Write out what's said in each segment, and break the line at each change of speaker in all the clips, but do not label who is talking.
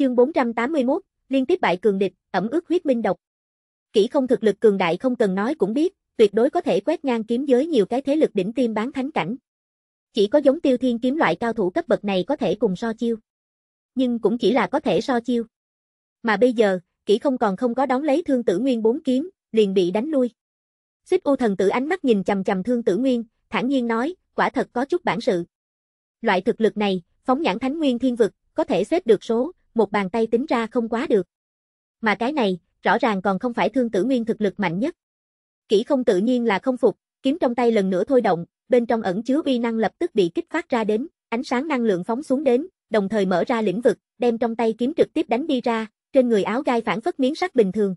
Chương 481, liên tiếp bại cường địch, ẩm ướt huyết minh độc. Kỹ không thực lực cường đại không cần nói cũng biết, tuyệt đối có thể quét ngang kiếm giới nhiều cái thế lực đỉnh tiêm bán thánh cảnh. Chỉ có giống tiêu thiên kiếm loại cao thủ cấp bậc này có thể cùng so chiêu. Nhưng cũng chỉ là có thể so chiêu. Mà bây giờ, kỹ không còn không có đón lấy thương tử nguyên bốn kiếm, liền bị đánh lui. Xích u thần tử ánh mắt nhìn chầm chầm thương tử nguyên, thản nhiên nói, quả thật có chút bản sự. Loại thực lực này, phóng nhãn thánh nguyên thiên vực, có thể xếp được số, một bàn tay tính ra không quá được. Mà cái này, rõ ràng còn không phải thương tử nguyên thực lực mạnh nhất. Kỹ không tự nhiên là không phục, kiếm trong tay lần nữa thôi động, bên trong ẩn chứa uy năng lập tức bị kích phát ra đến, ánh sáng năng lượng phóng xuống đến, đồng thời mở ra lĩnh vực, đem trong tay kiếm trực tiếp đánh đi ra, trên người áo gai phản phất miếng sắt bình thường.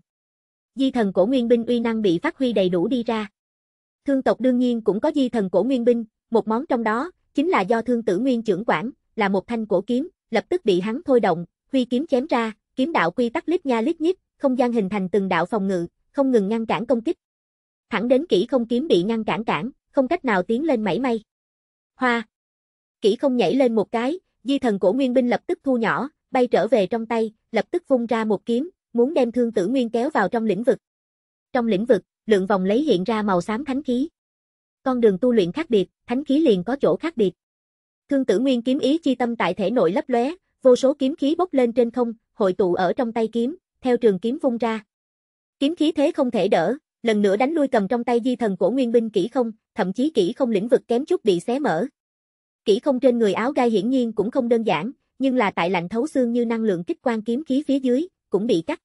Di thần cổ nguyên binh uy năng bị phát huy đầy đủ đi ra. Thương tộc đương nhiên cũng có di thần cổ nguyên binh, một món trong đó chính là do thương tử nguyên trưởng quản, là một thanh cổ kiếm, lập tức bị hắn thôi động, huy kiếm chém ra, kiếm đạo quy tắc lít nha lít nhít, không gian hình thành từng đạo phòng ngự, không ngừng ngăn cản công kích. Thẳng đến kỹ không kiếm bị ngăn cản cản, không cách nào tiến lên mảy may. Hoa. Kỹ không nhảy lên một cái, di thần cổ nguyên binh lập tức thu nhỏ, bay trở về trong tay, lập tức vung ra một kiếm, muốn đem thương tử nguyên kéo vào trong lĩnh vực. Trong lĩnh vực, lượng vòng lấy hiện ra màu xám thánh khí. Con đường tu luyện khác biệt, thánh khí liền có chỗ khác biệt. Thương tử nguyên kiếm ý chi tâm tại thể nội lấp lóe, vô số kiếm khí bốc lên trên không, hội tụ ở trong tay kiếm, theo trường kiếm vung ra. Kiếm khí thế không thể đỡ, lần nữa đánh lui cầm trong tay di thần cổ nguyên binh kỹ không, thậm chí kỹ không lĩnh vực kém chút bị xé mở. Kỹ không trên người áo gai hiển nhiên cũng không đơn giản, nhưng là tại lạnh thấu xương như năng lượng kích quan kiếm khí phía dưới, cũng bị cắt.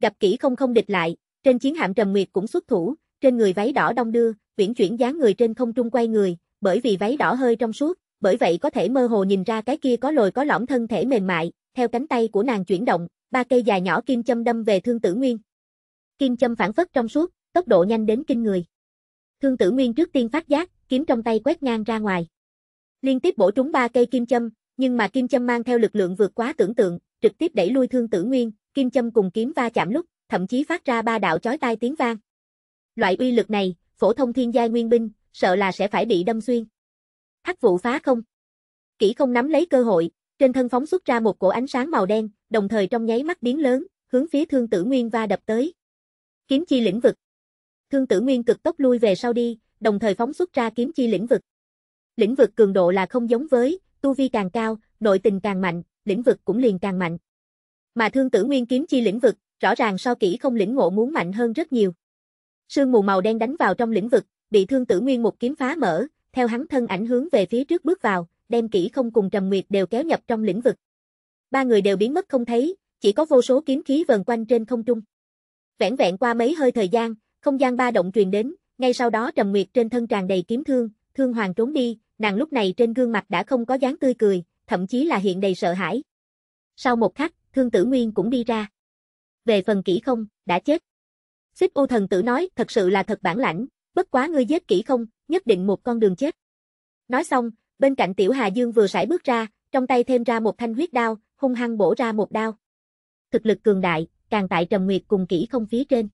Gặp kỹ không không địch lại, trên chiến hạm Trầm Nguyệt cũng xuất thủ, trên người váy đỏ đông đưa, viễn chuyển dáng người trên không trung quay người, bởi vì váy đỏ hơi trong suốt, bởi vậy có thể mơ hồ nhìn ra cái kia có lồi có lõm thân thể mềm mại, theo cánh tay của nàng chuyển động, ba cây dài nhỏ kim châm đâm về Thương Tử Nguyên. Kim châm phản phất trong suốt, tốc độ nhanh đến kinh người. Thương Tử Nguyên trước tiên phát giác, kiếm trong tay quét ngang ra ngoài. Liên tiếp bổ trúng ba cây kim châm, nhưng mà kim châm mang theo lực lượng vượt quá tưởng tượng, trực tiếp đẩy lui Thương Tử Nguyên, kim châm cùng kiếm va chạm lúc, thậm chí phát ra ba đạo chói tai tiếng vang. Loại uy lực này, phổ thông thiên giai nguyên binh, sợ là sẽ phải bị đâm xuyên. Hắc vụ phá không. Kỷ không nắm lấy cơ hội, trên thân phóng xuất ra một cổ ánh sáng màu đen, đồng thời trong nháy mắt biến lớn, hướng phía Thương Tử Nguyên va đập tới. Kiếm chi lĩnh vực. Thương Tử Nguyên cực tốc lui về sau đi, đồng thời phóng xuất ra kiếm chi lĩnh vực. Lĩnh vực cường độ là không giống với, tu vi càng cao, nội tình càng mạnh, lĩnh vực cũng liền càng mạnh. Mà Thương Tử Nguyên kiếm chi lĩnh vực, rõ ràng so kỹ không lĩnh ngộ muốn mạnh hơn rất nhiều. Sương mù màu đen đánh vào trong lĩnh vực, bị Thương Tử Nguyên một kiếm phá mở, theo hắn thân ảnh hướng về phía trước bước vào, đem kỹ không cùng Trầm Nguyệt đều kéo nhập trong lĩnh vực. Ba người đều biến mất không thấy, chỉ có vô số kiếm khí vần quanh trên không trung. Vẹn vẹn qua mấy hơi thời gian, không gian ba động truyền đến, ngay sau đó Trầm Nguyệt trên thân tràn đầy kiếm thương, thương hoàng trốn đi, nàng lúc này trên gương mặt đã không có dáng tươi cười, thậm chí là hiện đầy sợ hãi. Sau một khắc, Thương Tử Nguyên cũng đi ra. Về phần kỹ không, đã chết. Xích U thần tử nói, thật sự là thật bản lãnh, bất quá ngươi giết kỹ không, nhất định một con đường chết. Nói xong, bên cạnh Tiểu Hà Dương vừa sải bước ra, trong tay thêm ra một thanh huyết đao, hung hăng bổ ra một đao. Thực lực cường đại, càng tại Trầm Nguyệt cùng kỹ không phía trên.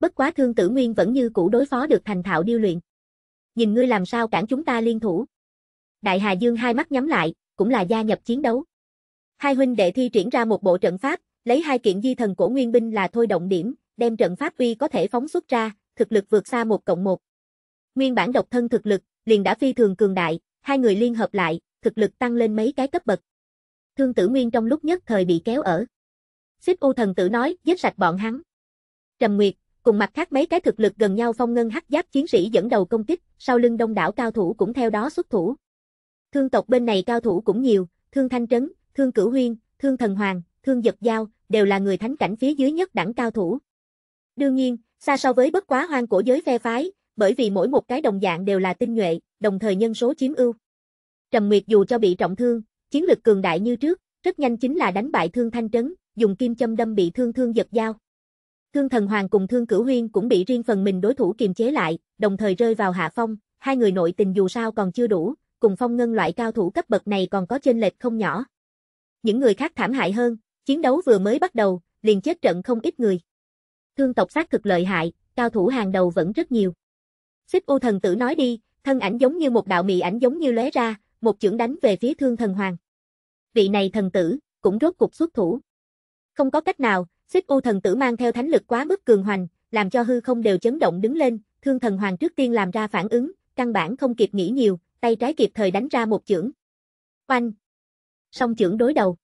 Bất quá thương tử nguyên vẫn như cũ đối phó được thành thạo điêu luyện. Nhìn ngươi làm sao cản chúng ta liên thủ. Đại Hà Dương hai mắt nhắm lại, cũng là gia nhập chiến đấu. Hai huynh đệ thi triển ra một bộ trận pháp, lấy hai kiện di thần cổ nguyên binh là thôi động điểm, đem trận pháp uy có thể phóng xuất ra, thực lực vượt xa một cộng một. Nguyên bản độc thân thực lực, liền đã phi thường cường đại, hai người liên hợp lại, thực lực tăng lên mấy cái cấp bậc. Thương tử Nguyên trong lúc nhất thời bị kéo ở. Xích U thần tử nói, giết sạch bọn hắn. Trầm Nguyệt, cùng mặt khác mấy cái thực lực gần nhau phong ngân hắc giáp chiến sĩ dẫn đầu công kích, sau lưng đông đảo cao thủ cũng theo đó xuất thủ. Thương tộc bên này cao thủ cũng nhiều, Thương Thanh Trấn, Thương Cửu Huyên, Thương Thần Hoàng, Thương Dật Giao, đều là người thánh cảnh phía dưới nhất đẳng cao thủ. Đương nhiên, xa so với bất quá hoang cổ giới phe phái, bởi vì mỗi một cái đồng dạng đều là tinh nhuệ, đồng thời nhân số chiếm ưu. Trầm Nguyệt dù cho bị trọng thương, chiến lực cường đại như trước, rất nhanh chính là đánh bại Thương Thanh Trấn, dùng kim châm đâm bị thương thương giật dao. Thương Thần Hoàng cùng Thương Cửu Huyên cũng bị riêng phần mình đối thủ kiềm chế lại, đồng thời rơi vào hạ phong, hai người nội tình dù sao còn chưa đủ, cùng phong ngân loại cao thủ cấp bậc này còn có chênh lệch không nhỏ. Những người khác thảm hại hơn, chiến đấu vừa mới bắt đầu, liền chết trận không ít người. Thương tộc xác thực lợi hại, cao thủ hàng đầu vẫn rất nhiều. Xích U thần tử nói đi, thân ảnh giống như một đạo mị ảnh giống như lóe ra, một chưởng đánh về phía Thương thần hoàng. Vị này thần tử, cũng rốt cục xuất thủ. Không có cách nào, xích u thần tử mang theo thánh lực quá mức cường hoành, làm cho hư không đều chấn động đứng lên, thương thần hoàng trước tiên làm ra phản ứng, căn bản không kịp nghĩ nhiều, tay trái kịp thời đánh ra một chưởng. Oanh! Song chưởng đối đầu.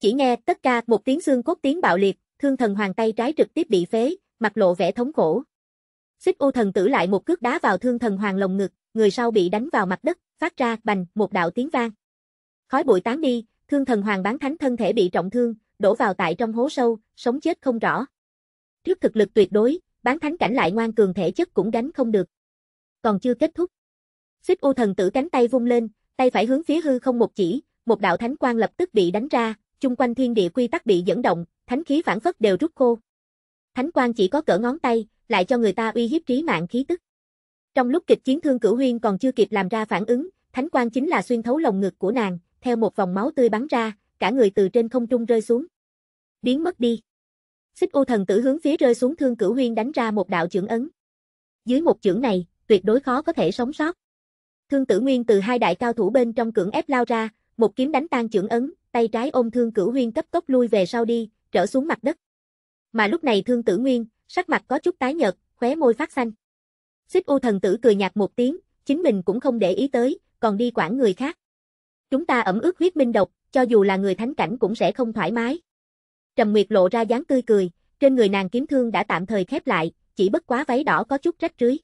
Chỉ nghe tất cả một tiếng xương cốt tiếng bạo liệt, thương thần hoàng tay trái trực tiếp bị phế, mặt lộ vẻ thống khổ. Xích u thần tử lại một cước đá vào thương thần hoàng lồng ngực, người sau bị đánh vào mặt đất, phát ra bành một đạo tiếng vang. Khói bụi tán đi, thương thần hoàng bán thánh thân thể bị trọng thương, đổ vào tại trong hố sâu, sống chết không rõ. Trước thực lực tuyệt đối, bán thánh cảnh lại ngoan cường thể chất cũng gánh không được. Còn chưa kết thúc. Xích u thần tử cánh tay vung lên, tay phải hướng phía hư không một chỉ, một đạo thánh quang lập tức bị đánh ra, chung quanh thiên địa quy tắc bị dẫn động, thánh khí phản phất đều rút khô. Thánh quang chỉ có cỡ ngón tay, lại cho người ta uy hiếp trí mạng khí tức. Trong lúc kịch chiến thương cửu huyên còn chưa kịp làm ra phản ứng, thánh quang chính là xuyên thấu lồng ngực của nàng, theo một vòng máu tươi bắn ra, cả người từ trên không trung rơi xuống. Biến mất đi. Xích U thần tử hướng phía rơi xuống thương cửu huyên đánh ra một đạo chưởng ấn. Dưới một chưởng này, tuyệt đối khó có thể sống sót. Thương tử nguyên từ hai đại cao thủ bên trong cưỡng ép lao ra, một kiếm đánh tan chưởng ấn, tay trái ôm thương cửu huyên cấp tốc lui về sau đi, trở xuống mặt đất. Mà lúc này thương tử nguyên, sắc mặt có chút tái nhợt, khóe môi phát xanh. Xích U thần tử cười nhạt một tiếng, chính mình cũng không để ý tới, còn đi quản người khác. Chúng ta ẩm ướt huyết minh độc, cho dù là người thánh cảnh cũng sẽ không thoải mái. Trầm Nguyệt lộ ra dáng tươi cười, trên người nàng kiếm thương đã tạm thời khép lại, chỉ bất quá váy đỏ có chút rách rưới.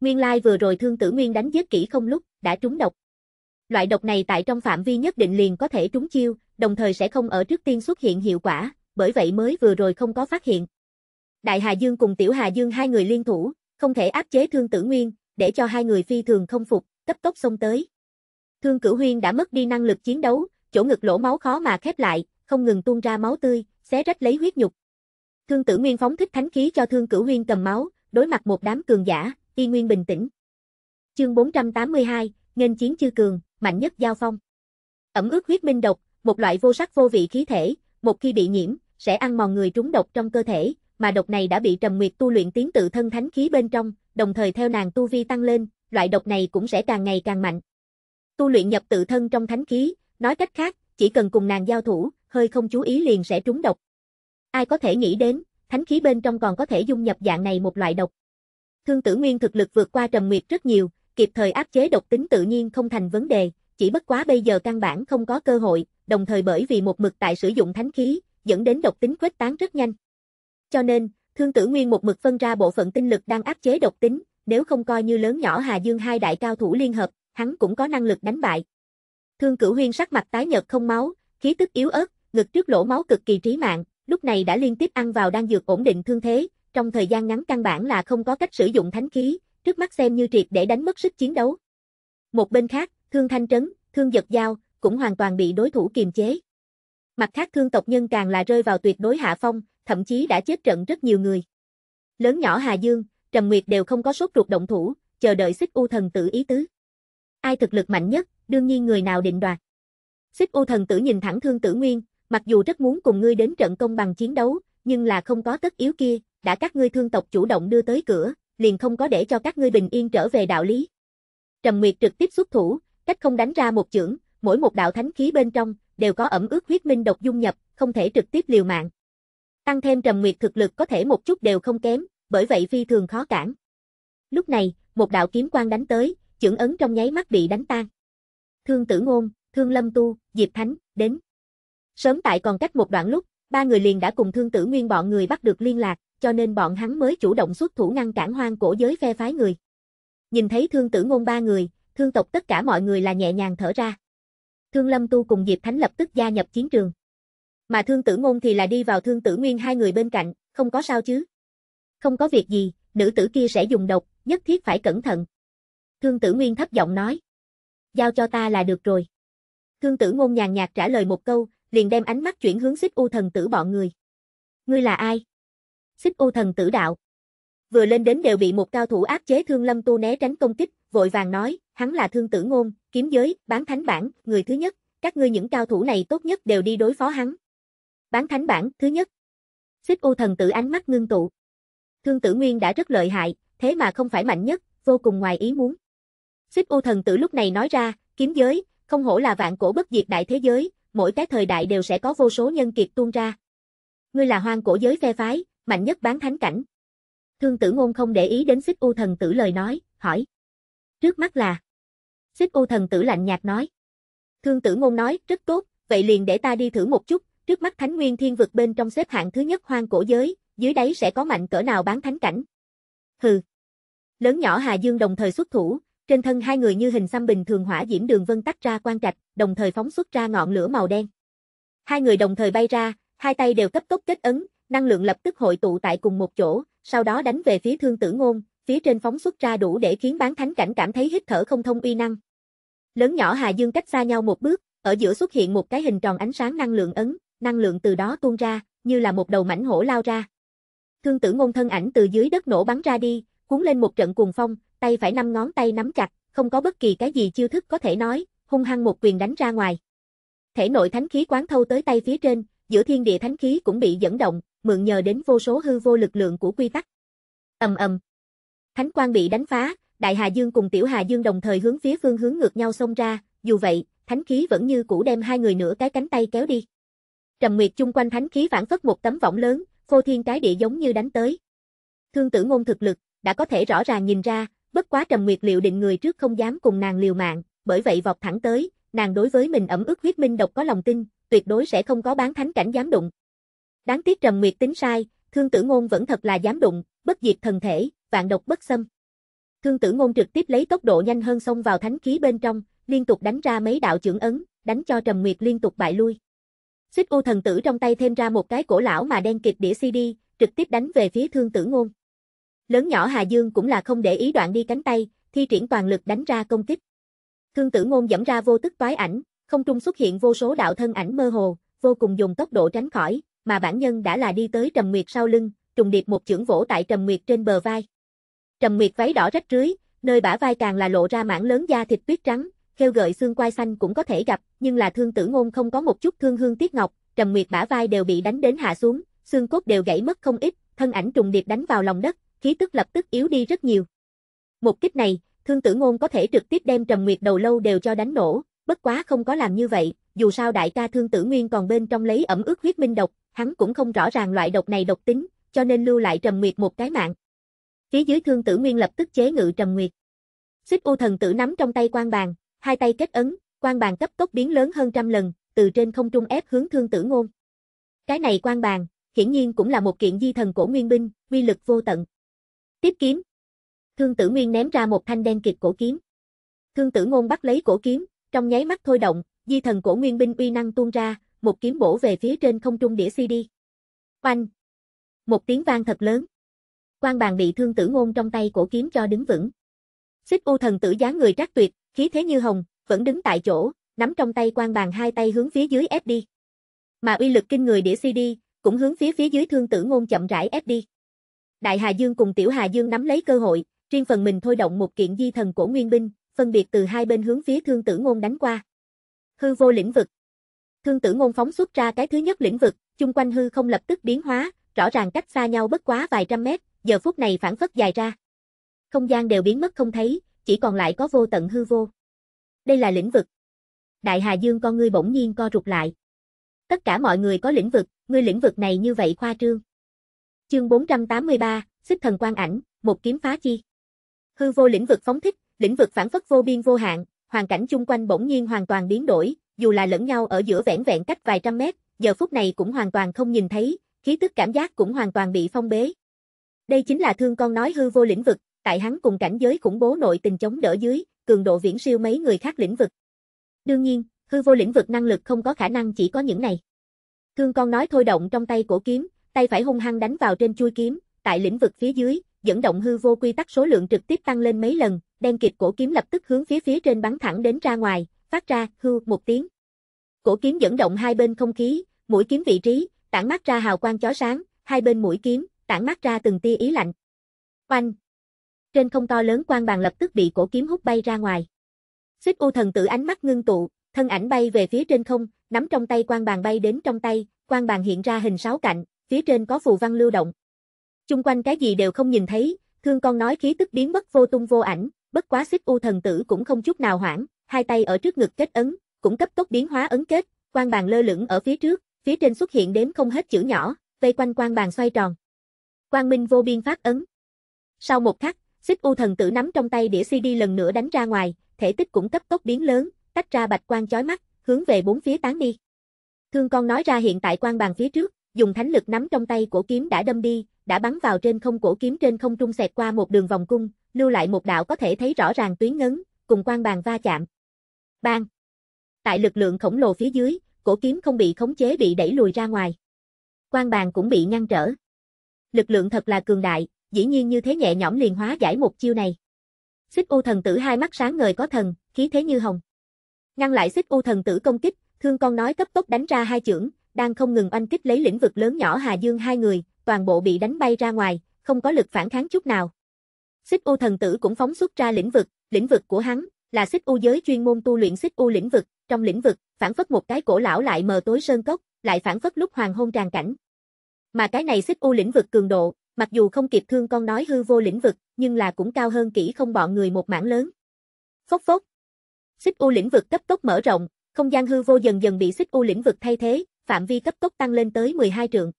Nguyên lai vừa rồi thương tử nguyên đánh giết kỹ không lúc, đã trúng độc. Loại độc này tại trong phạm vi nhất định liền có thể trúng chiêu, đồng thời sẽ không ở trước tiên xuất hiện hiệu quả, bởi vậy mới vừa rồi không có phát hiện. Đại Hà Dương cùng Tiểu Hà Dương hai người liên thủ, không thể áp chế thương tử nguyên, để cho hai người phi thường không phục, cấp tốc xông tới. Thương Cửu Huyên đã mất đi năng lực chiến đấu, chỗ ngực lỗ máu khó mà khép lại, không ngừng tuôn ra máu tươi, xé rách lấy huyết nhục. Thương Tử Nguyên phóng thích thánh khí cho Thương Cửu Huyên cầm máu, đối mặt một đám cường giả, y nguyên bình tĩnh. Chương 482, nghênh chiến chư cường, mạnh nhất giao phong. Ẩm ướt huyết minh độc, một loại vô sắc vô vị khí thể, một khi bị nhiễm, sẽ ăn mòn người trúng độc trong cơ thể, mà độc này đã bị Trầm Nguyệt tu luyện tiến tự thân thánh khí bên trong, đồng thời theo nàng tu vi tăng lên, loại độc này cũng sẽ càng ngày càng mạnh. Tu luyện nhập tự thân trong thánh khí, nói cách khác, chỉ cần cùng nàng giao thủ, hơi không chú ý liền sẽ trúng độc. Ai có thể nghĩ đến, thánh khí bên trong còn có thể dung nhập dạng này một loại độc. Thương Tử Nguyên thực lực vượt qua Trầm Nguyệt rất nhiều, kịp thời áp chế độc tính tự nhiên không thành vấn đề, chỉ bất quá bây giờ căn bản không có cơ hội, đồng thời bởi vì một mực tại sử dụng thánh khí, dẫn đến độc tính khuếch tán rất nhanh. Cho nên, Thương Tử Nguyên một mực phân ra bộ phận tinh lực đang áp chế độc tính, nếu không coi như lớn nhỏ Hà Dương hai đại cao thủ liên hợp, hắn cũng có năng lực đánh bại. Thương Cửu Huyên sắc mặt tái nhợt không máu, khí tức yếu ớt, ngực trước lỗ máu cực kỳ trí mạng, lúc này đã liên tiếp ăn vào đang dược ổn định thương thế, trong thời gian ngắn căn bản là không có cách sử dụng thánh khí, trước mắt xem như triệt để đánh mất sức chiến đấu. Một bên khác, Thương Thanh Trấn, Thương Giật Giao cũng hoàn toàn bị đối thủ kiềm chế. Mặt khác thương tộc nhân càng là rơi vào tuyệt đối hạ phong, thậm chí đã chết trận rất nhiều người. Lớn nhỏ Hà Dương, Trầm Nguyệt đều không có sốt ruột động thủ, chờ đợi xích u thần tử ý tứ. Ai thực lực mạnh nhất, đương nhiên người nào định đoạt. Xích u thần tử nhìn thẳng thương tử nguyên, mặc dù rất muốn cùng ngươi đến trận công bằng chiến đấu, nhưng là không có tất yếu kia, đã các ngươi thương tộc chủ động đưa tới cửa, liền không có để cho các ngươi bình yên trở về đạo lý. Trầm Nguyệt trực tiếp xuất thủ, cách không đánh ra một chưởng, mỗi một đạo thánh khí bên trong, đều có ẩm ướt huyết minh độc dung nhập, không thể trực tiếp liều mạng. Tăng thêm Trầm Nguyệt thực lực có thể một chút đều không kém, bởi vậy phi thường khó cản. Lúc này, một đạo kiếm quang đánh tới, chưởng ấn trong nháy mắt bị đánh tan. Thương Tử Ngôn, Thương Lâm Tu, Diệp Thánh, đến. Sớm tại còn cách một đoạn lúc, ba người liền đã cùng Thương Tử Nguyên bọn người bắt được liên lạc, cho nên bọn hắn mới chủ động xuất thủ ngăn cản hoang cổ giới phe phái người. Nhìn thấy Thương Tử Ngôn ba người, thương tộc tất cả mọi người là nhẹ nhàng thở ra. Thương Lâm Tu cùng Diệp Thánh lập tức gia nhập chiến trường. Mà Thương Tử Ngôn thì là đi vào Thương Tử Nguyên hai người bên cạnh, không có sao chứ. Không có việc gì, nữ tử kia sẽ dùng độc, nhất thiết phải cẩn thận. Thương Tử Nguyên thấp giọng nói. Giao cho ta là được rồi. Thương Tử Ngôn nhàn nhạt trả lời một câu, liền đem ánh mắt chuyển hướng xích u thần tử bọn người. Ngươi là ai? Xích u thần tử đạo. Vừa lên đến đều bị một cao thủ áp chế Thương Lâm Tu né tránh công kích, vội vàng nói, hắn là Thương Tử Ngôn, kiếm giới, bán thánh bản, người thứ nhất, các ngươi những cao thủ này tốt nhất đều đi đối phó hắn. Bán thánh bản, thứ nhất. Xích u thần tử ánh mắt ngưng tụ. Thương tử nguyên đã rất lợi hại, thế mà không phải mạnh nhất, vô cùng ngoài ý muốn. Xích u thần tử lúc này nói ra, kiếm giới, không hổ là vạn cổ bất diệt đại thế giới, mỗi cái thời đại đều sẽ có vô số nhân kiệt tuôn ra. Ngươi là hoang cổ giới phe phái, mạnh nhất bán thánh cảnh. Thương tử ngôn không để ý đến xích u thần tử lời nói, hỏi. Trước mắt là. Xích u thần tử lạnh nhạt nói. Thương tử ngôn nói, rất tốt, vậy liền để ta đi thử một chút, trước mắt thánh nguyên thiên vực bên trong xếp hạng thứ nhất hoang cổ giới, dưới đáy sẽ có mạnh cỡ nào bán thánh cảnh. Hừ. Lớn nhỏ Hà Dương đồng thời xuất thủ, trên thân hai người như hình xăm bình thường hỏa diễm đường vân tách ra quan trạch, đồng thời phóng xuất ra ngọn lửa màu đen. Hai người đồng thời bay ra, hai tay đều cấp tốc kết ấn, năng lượng lập tức hội tụ tại cùng một chỗ, sau đó đánh về phía thương tử ngôn, phía trên phóng xuất ra đủ để khiến bán thánh cảnh cảm thấy hít thở không thông uy năng. Lớn nhỏ Hà Dương cách xa nhau một bước, ở giữa xuất hiện một cái hình tròn ánh sáng năng lượng ấn, năng lượng từ đó tuôn ra, như là một đầu mảnh hổ lao ra. Thương tử ngôn thân ảnh từ dưới đất nổ bắn ra đi, cuốn lên một trận cuồng phong, tay phải năm ngón tay nắm chặt, không có bất kỳ cái gì chiêu thức có thể nói, hung hăng một quyền đánh ra ngoài. Thể nội thánh khí quán thâu tới tay phía trên, giữa thiên địa thánh khí cũng bị dẫn động, mượn nhờ đến vô số hư vô lực lượng của quy tắc. Ầm ầm. Thánh quang bị đánh phá, Đại Hà Dương cùng Tiểu Hà Dương đồng thời hướng phía phương hướng ngược nhau xông ra, dù vậy, thánh khí vẫn như cũ đem hai người nửa cái cánh tay kéo đi. Trầm Nguyệt chung quanh thánh khí phản phất một tấm võng lớn, phô thiên cái địa giống như đánh tới. Thương tử ngôn thực lực, đã có thể rõ ràng nhìn ra, bất quá Trầm Nguyệt liệu định người trước không dám cùng nàng liều mạng, bởi vậy vọt thẳng tới, nàng đối với mình ẩm ức huyết minh độc có lòng tin, tuyệt đối sẽ không có bán thánh cảnh dám đụng. Đáng tiếc Trầm Nguyệt tính sai, Thương Tử Ngôn vẫn thật là dám đụng, bất diệt thần thể, vạn độc bất xâm. Thương Tử Ngôn trực tiếp lấy tốc độ nhanh hơn xông vào thánh khí bên trong, liên tục đánh ra mấy đạo trưởng ấn, đánh cho Trầm Nguyệt liên tục bại lui. Xích U thần tử trong tay thêm ra một cái cổ lão mà đen kịch đĩa CD, trực tiếp đánh về phía Thương Tử Ngôn. Lớn nhỏ Hà Dương cũng là không để ý đoạn đi cánh tay, thi triển toàn lực đánh ra công kích. Thương Tử Ngôn dẫm ra vô tức toái ảnh, không trung xuất hiện vô số đạo thân ảnh mơ hồ, vô cùng dùng tốc độ tránh khỏi, mà bản nhân đã là đi tới Trầm Nguyệt sau lưng, trùng điệp một chưởng vỗ tại Trầm Nguyệt trên bờ vai. Trầm Nguyệt váy đỏ rách rưới, nơi bả vai càng là lộ ra mảng lớn da thịt tuyết trắng, kheo gợi xương quai xanh cũng có thể gặp, nhưng là thương tử ngôn không có một chút thương hương tiếc ngọc, Trầm Nguyệt bả vai đều bị đánh đến hạ xuống, xương cốt đều gãy mất không ít, thân ảnh trùng điệp đánh vào lòng đất, khí tức lập tức yếu đi rất nhiều. Một kích này, thương tử ngôn có thể trực tiếp đem Trầm Nguyệt đầu lâu đều cho đánh nổ, bất quá không có làm như vậy, dù sao đại ca thương tử nguyên còn bên trong lấy ẩm ướt huyết minh độc, hắn cũng không rõ ràng loại độc này độc tính, cho nên lưu lại Trầm Nguyệt một cái mạng. Phía dưới thương tử nguyên lập tức chế ngự Trầm Nguyệt. Xích U thần tử nắm trong tay quan bàn, hai tay kết ấn, quan bàn cấp tốc biến lớn hơn trăm lần, từ trên không trung ép hướng thương tử ngôn. Cái này quan bàn, hiển nhiên cũng là một kiện di thần cổ nguyên binh, uy lực vô tận. Tiếp kiếm. Thương tử nguyên ném ra một thanh đen kịch cổ kiếm. Thương tử ngôn bắt lấy cổ kiếm, trong nháy mắt thôi động, di thần cổ nguyên binh uy năng tuôn ra, một kiếm bổ về phía trên không trung đĩa CD. Oanh! Một tiếng vang thật lớn. Quan bàn bị thương tử ngôn trong tay cổ kiếm cho đứng vững. Xích u thần tử dáng người trác tuyệt, khí thế như hồng, vẫn đứng tại chỗ, nắm trong tay quan bàn hai tay hướng phía dưới ép đi. Mà uy lực kinh người đĩa CD, cũng hướng phía phía dưới thương tử ngôn chậm rãi ép đi. Đại Hà Dương cùng Tiểu Hà Dương nắm lấy cơ hội, riêng phần mình thôi động một kiện di thần cổ nguyên binh, phân biệt từ hai bên hướng phía thương tử ngôn đánh qua. Hư vô lĩnh vực. Thương tử ngôn phóng xuất ra cái thứ nhất lĩnh vực, chung quanh hư không lập tức biến hóa, rõ ràng cách xa nhau bất quá vài trăm mét, giờ phút này phản phất dài ra. Không gian đều biến mất không thấy, chỉ còn lại có vô tận hư vô. Đây là lĩnh vực. Đại Hà Dương con ngươi bỗng nhiên co rụt lại. Tất cả mọi người có lĩnh vực, ngươi lĩnh vực này như vậy khoa trương. Chương 483, Xích thần quan ảnh, một kiếm phá chi. Hư vô lĩnh vực phóng thích, lĩnh vực phản phất vô biên vô hạn, hoàn cảnh chung quanh bỗng nhiên hoàn toàn biến đổi, dù là lẫn nhau ở giữa vẻn vẹn cách vài trăm mét, giờ phút này cũng hoàn toàn không nhìn thấy, khí tức cảm giác cũng hoàn toàn bị phong bế. Đây chính là thương con nói hư vô lĩnh vực, tại hắn cùng cảnh giới khủng bố nội tình chống đỡ dưới, cường độ viễn siêu mấy người khác lĩnh vực. Đương nhiên, hư vô lĩnh vực năng lực không có khả năng chỉ có những này. Thương con nói thôi động trong tay cổ kiếm, tay phải hung hăng đánh vào trên chui kiếm, tại lĩnh vực phía dưới, dẫn động hư vô quy tắc số lượng trực tiếp tăng lên mấy lần, đen kịt cổ kiếm lập tức hướng phía phía trên bắn thẳng đến ra ngoài, phát ra hư một tiếng. Cổ kiếm dẫn động hai bên không khí, mũi kiếm vị trí, tản mát ra hào quang chói sáng, hai bên mũi kiếm, tản mát ra từng tia ý lạnh. Oanh! Trên không to lớn quan bàn lập tức bị cổ kiếm hút bay ra ngoài. Xích U thần tử ánh mắt ngưng tụ, thân ảnh bay về phía trên không, nắm trong tay quan bàn bay đến trong tay, quan bàn hiện ra hình sáu cạnh, phía trên có phù văn lưu động. Chung quanh cái gì đều không nhìn thấy, thương con nói khí tức biến mất vô tung vô ảnh, bất quá xích u thần tử cũng không chút nào hoảng, hai tay ở trước ngực kết ấn, cũng cấp tốc biến hóa ấn kết, quan bàn lơ lửng ở phía trước, phía trên xuất hiện đếm không hết chữ nhỏ, vây quanh quan bàn xoay tròn. Quang Minh vô biên phát ấn. Sau một khắc, xích u thần tử nắm trong tay đĩa CD lần nữa đánh ra ngoài, thể tích cũng cấp tốc biến lớn, tách ra bạch quang chói mắt, hướng về bốn phía tán đi. Thương con nói ra hiện tại quan bàn phía trước, dùng thánh lực nắm trong tay cổ kiếm đã đâm đi, đã bắn vào trên không cổ kiếm trên không trung xẹt qua một đường vòng cung, lưu lại một đạo có thể thấy rõ ràng tuyến ngấn, cùng quan bàn va chạm. Bang! Tại lực lượng khổng lồ phía dưới, cổ kiếm không bị khống chế bị đẩy lùi ra ngoài. Quan bàn cũng bị ngăn trở. Lực lượng thật là cường đại, dĩ nhiên như thế nhẹ nhõm liền hóa giải một chiêu này. Xích U thần tử hai mắt sáng ngời có thần, khí thế như hồng. Ngăn lại Xích U thần tử công kích, Thương con nói cấp tốc đánh ra hai chưởng, đang không ngừng oanh kích lấy lĩnh vực lớn nhỏ Hà Dương hai người, toàn bộ bị đánh bay ra ngoài, không có lực phản kháng chút nào. Xích U thần tử cũng phóng xuất ra lĩnh vực, lĩnh vực của hắn là Xích U giới chuyên môn tu luyện Xích U lĩnh vực, trong lĩnh vực, phản phất một cái cổ lão lại mờ tối sơn cốc, lại phản phất lúc hoàng hôn tràn cảnh. Mà cái này Xích U lĩnh vực cường độ, mặc dù không kịp thương con nói hư vô lĩnh vực, nhưng là cũng cao hơn kỹ không bọn người một mảng lớn. Phốc phốc. Xích U lĩnh vực cấp tốc mở rộng, không gian hư vô dần dần bị xích u lĩnh vực thay thế, phạm vi cấp tốc tăng lên tới 12 trượng.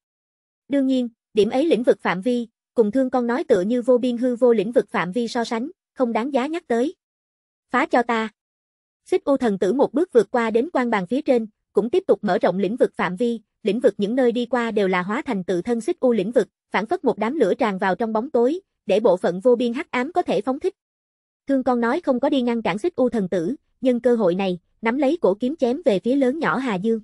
Đương nhiên, điểm ấy lĩnh vực phạm vi, cùng thương con nói tựa như vô biên hư vô lĩnh vực phạm vi so sánh, không đáng giá nhắc tới. Phá cho ta. Xích u thần tử một bước vượt qua đến quan bàn phía trên, cũng tiếp tục mở rộng lĩnh vực phạm vi, lĩnh vực những nơi đi qua đều là hóa thành tự thân xích u lĩnh vực, phản phất một đám lửa tràn vào trong bóng tối, để bộ phận vô biên hắc ám có thể phóng thích. Thương con nói không có đi ngăn cản xích u thần tử, nhân cơ hội này, nắm lấy cổ kiếm chém về phía lớn nhỏ Hà Dương.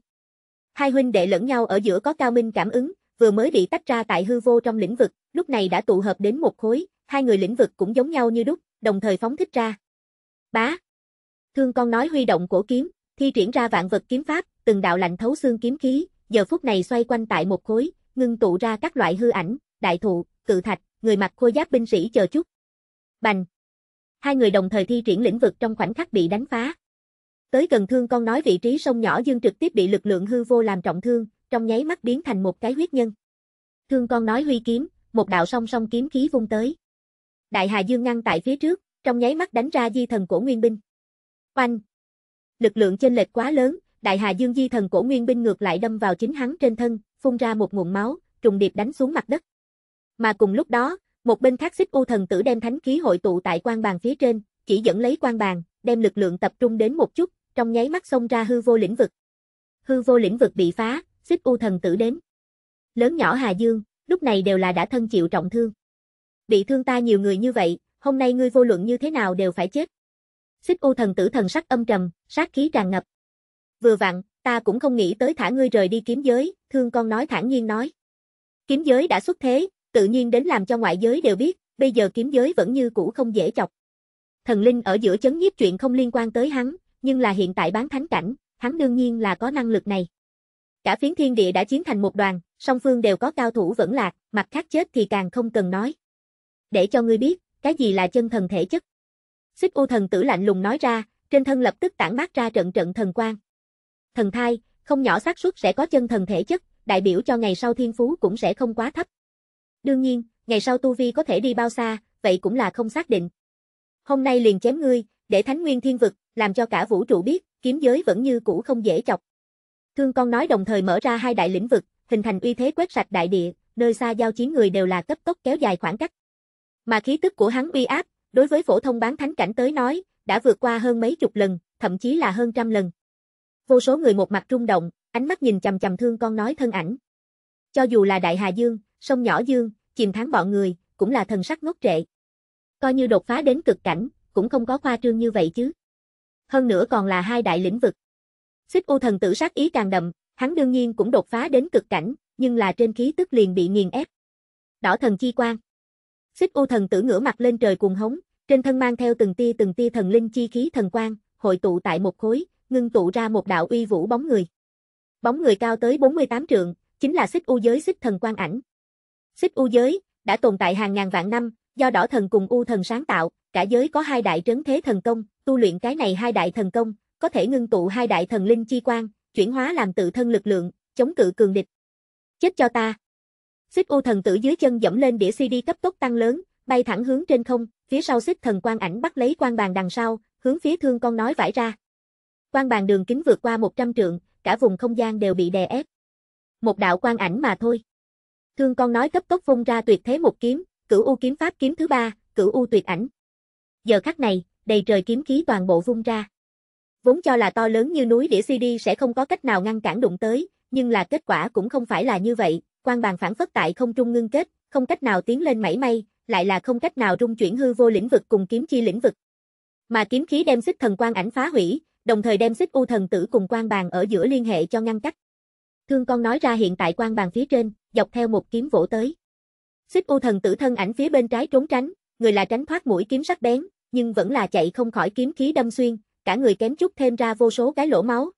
Hai huynh đệ lẫn nhau ở giữa có cao minh cảm ứng, vừa mới bị tách ra tại hư vô trong lĩnh vực, lúc này đã tụ hợp đến một khối, hai người lĩnh vực cũng giống nhau như đúc, đồng thời phóng thích ra. Bá. Thương con nói huy động cổ kiếm, thi triển ra vạn vật kiếm pháp, từng đạo lạnh thấu xương kiếm khí, giờ phút này xoay quanh tại một khối, ngưng tụ ra các loại hư ảnh, đại thụ, cự thạch, người mặc khôi giáp binh sĩ chờ chút. Bành. Hai người đồng thời thi triển lĩnh vực trong khoảnh khắc bị đánh phá. Tới gần thương con nói vị trí sông nhỏ dương trực tiếp bị lực lượng hư vô làm trọng thương, trong nháy mắt biến thành một cái huyết nhân. Thương con nói huy kiếm, một đạo song song kiếm khí vung tới. Đại Hà Dương ngăn tại phía trước, trong nháy mắt đánh ra di thần cổ nguyên binh. Oanh! Lực lượng chênh lệch quá lớn, Đại Hà Dương di thần cổ nguyên binh ngược lại đâm vào chính hắn trên thân, phun ra một nguồn máu, trùng điệp đánh xuống mặt đất. Mà cùng lúc đó, một bên khác xích u thần tử đem thánh khí hội tụ tại quan bàn phía trên, chỉ dẫn lấy quan bàn, đem lực lượng tập trung đến một chút, trong nháy mắt xông ra hư vô lĩnh vực. Hư vô lĩnh vực bị phá, xích u thần tử đến. Lớn nhỏ Hà Dương, lúc này đều là đã thân chịu trọng thương. Bị thương ta nhiều người như vậy, hôm nay ngươi vô luận như thế nào đều phải chết. Xích u thần tử thần sắc âm trầm, sát khí tràn ngập. Vừa vặn, ta cũng không nghĩ tới thả ngươi rời đi kiếm giới, thương con nói thản nhiên nói. Kiếm giới đã xuất thế, tự nhiên đến làm cho ngoại giới đều biết, bây giờ kiếm giới vẫn như cũ không dễ chọc. Thần linh ở giữa chấn nhiếp chuyện không liên quan tới hắn, nhưng là hiện tại bán thánh cảnh, hắn đương nhiên là có năng lực này. Cả phiến thiên địa đã chiến thành một đoàn, song phương đều có cao thủ vẫn lạc, mặt khác chết thì càng không cần nói. Để cho ngươi biết, cái gì là chân thần thể chất. Xích U thần tử lạnh lùng nói ra, trên thân lập tức tản mát ra trận trận thần quang. Thần thai, không nhỏ xác suất sẽ có chân thần thể chất, đại biểu cho ngày sau thiên phú cũng sẽ không quá thấp. Đương nhiên, ngày sau tu vi có thể đi bao xa, vậy cũng là không xác định. Hôm nay liền chém ngươi, để Thánh Nguyên Thiên Vực, làm cho cả vũ trụ biết, kiếm giới vẫn như cũ không dễ chọc. Thương con nói đồng thời mở ra hai đại lĩnh vực, hình thành uy thế quét sạch đại địa, nơi xa giao chiến người đều là cấp tốc kéo dài khoảng cách. Mà khí tức của hắn uy áp, đối với phổ thông bán thánh cảnh tới nói, đã vượt qua hơn mấy chục lần, thậm chí là hơn trăm lần. Vô số người một mặt rung động, ánh mắt nhìn chầm chầm thương con nói thân ảnh. Cho dù là Đại Hà Dương, sông nhỏ Dương, chìm thắng bọn người, cũng là thần sắc ngốc trệ. Coi như đột phá đến cực cảnh, cũng không có khoa trương như vậy chứ. Hơn nữa còn là hai đại lĩnh vực. Xích U thần tử sát ý càng đậm, hắn đương nhiên cũng đột phá đến cực cảnh, nhưng là trên khí tức liền bị nghiền ép. Đỏ thần chi quang. Xích U thần tử ngửa mặt lên trời cuồng hống, trên thân mang theo từng tia từng tia thần linh chi khí thần quang, hội tụ tại một khối, ngưng tụ ra một đạo uy vũ bóng người. Bóng người cao tới 48 trượng, chính là Xích U giới Xích thần quan ảnh. Xích U giới đã tồn tại hàng ngàn vạn năm, do đỏ thần cùng U thần sáng tạo, cả giới có hai đại trấn thế thần công, tu luyện cái này hai đại thần công, có thể ngưng tụ hai đại thần linh chi quan, chuyển hóa làm tự thân lực lượng, chống cự cường địch. Chết cho ta. Xích U thần tử dưới chân dẫm lên đĩa CD cấp tốc tăng lớn, bay thẳng hướng trên không, phía sau xích thần quan ảnh bắt lấy quan bàn đằng sau, hướng phía thương con nói vải ra. Quan bàn đường kính vượt qua 100 trượng, cả vùng không gian đều bị đè ép. Một đạo quan ảnh mà thôi. Thương con nói cấp tốc vung ra tuyệt thế một kiếm, cửu u kiếm pháp kiếm thứ ba, cửu u tuyệt ảnh. Giờ khắc này, đầy trời kiếm khí toàn bộ vung ra. Vốn cho là to lớn như núi đĩa CD sẽ không có cách nào ngăn cản đụng tới, nhưng là kết quả cũng không phải là như vậy, quan bàn phản phất tại không trung ngưng kết, không cách nào tiến lên mảy may, lại là không cách nào rung chuyển hư vô lĩnh vực cùng kiếm chi lĩnh vực. Mà kiếm khí đem xích thần quan ảnh phá hủy, đồng thời đem xích u thần tử cùng quan bàn ở giữa liên hệ cho ngăn cách. Thương con nói ra hiện tại quan bàn phía trên, dọc theo một kiếm vỗ tới. Xích u thần tử thân ảnh phía bên trái trốn tránh, người là tránh thoát mũi kiếm sắc bén, nhưng vẫn là chạy không khỏi kiếm khí đâm xuyên, cả người kém chút thêm ra vô số cái lỗ máu.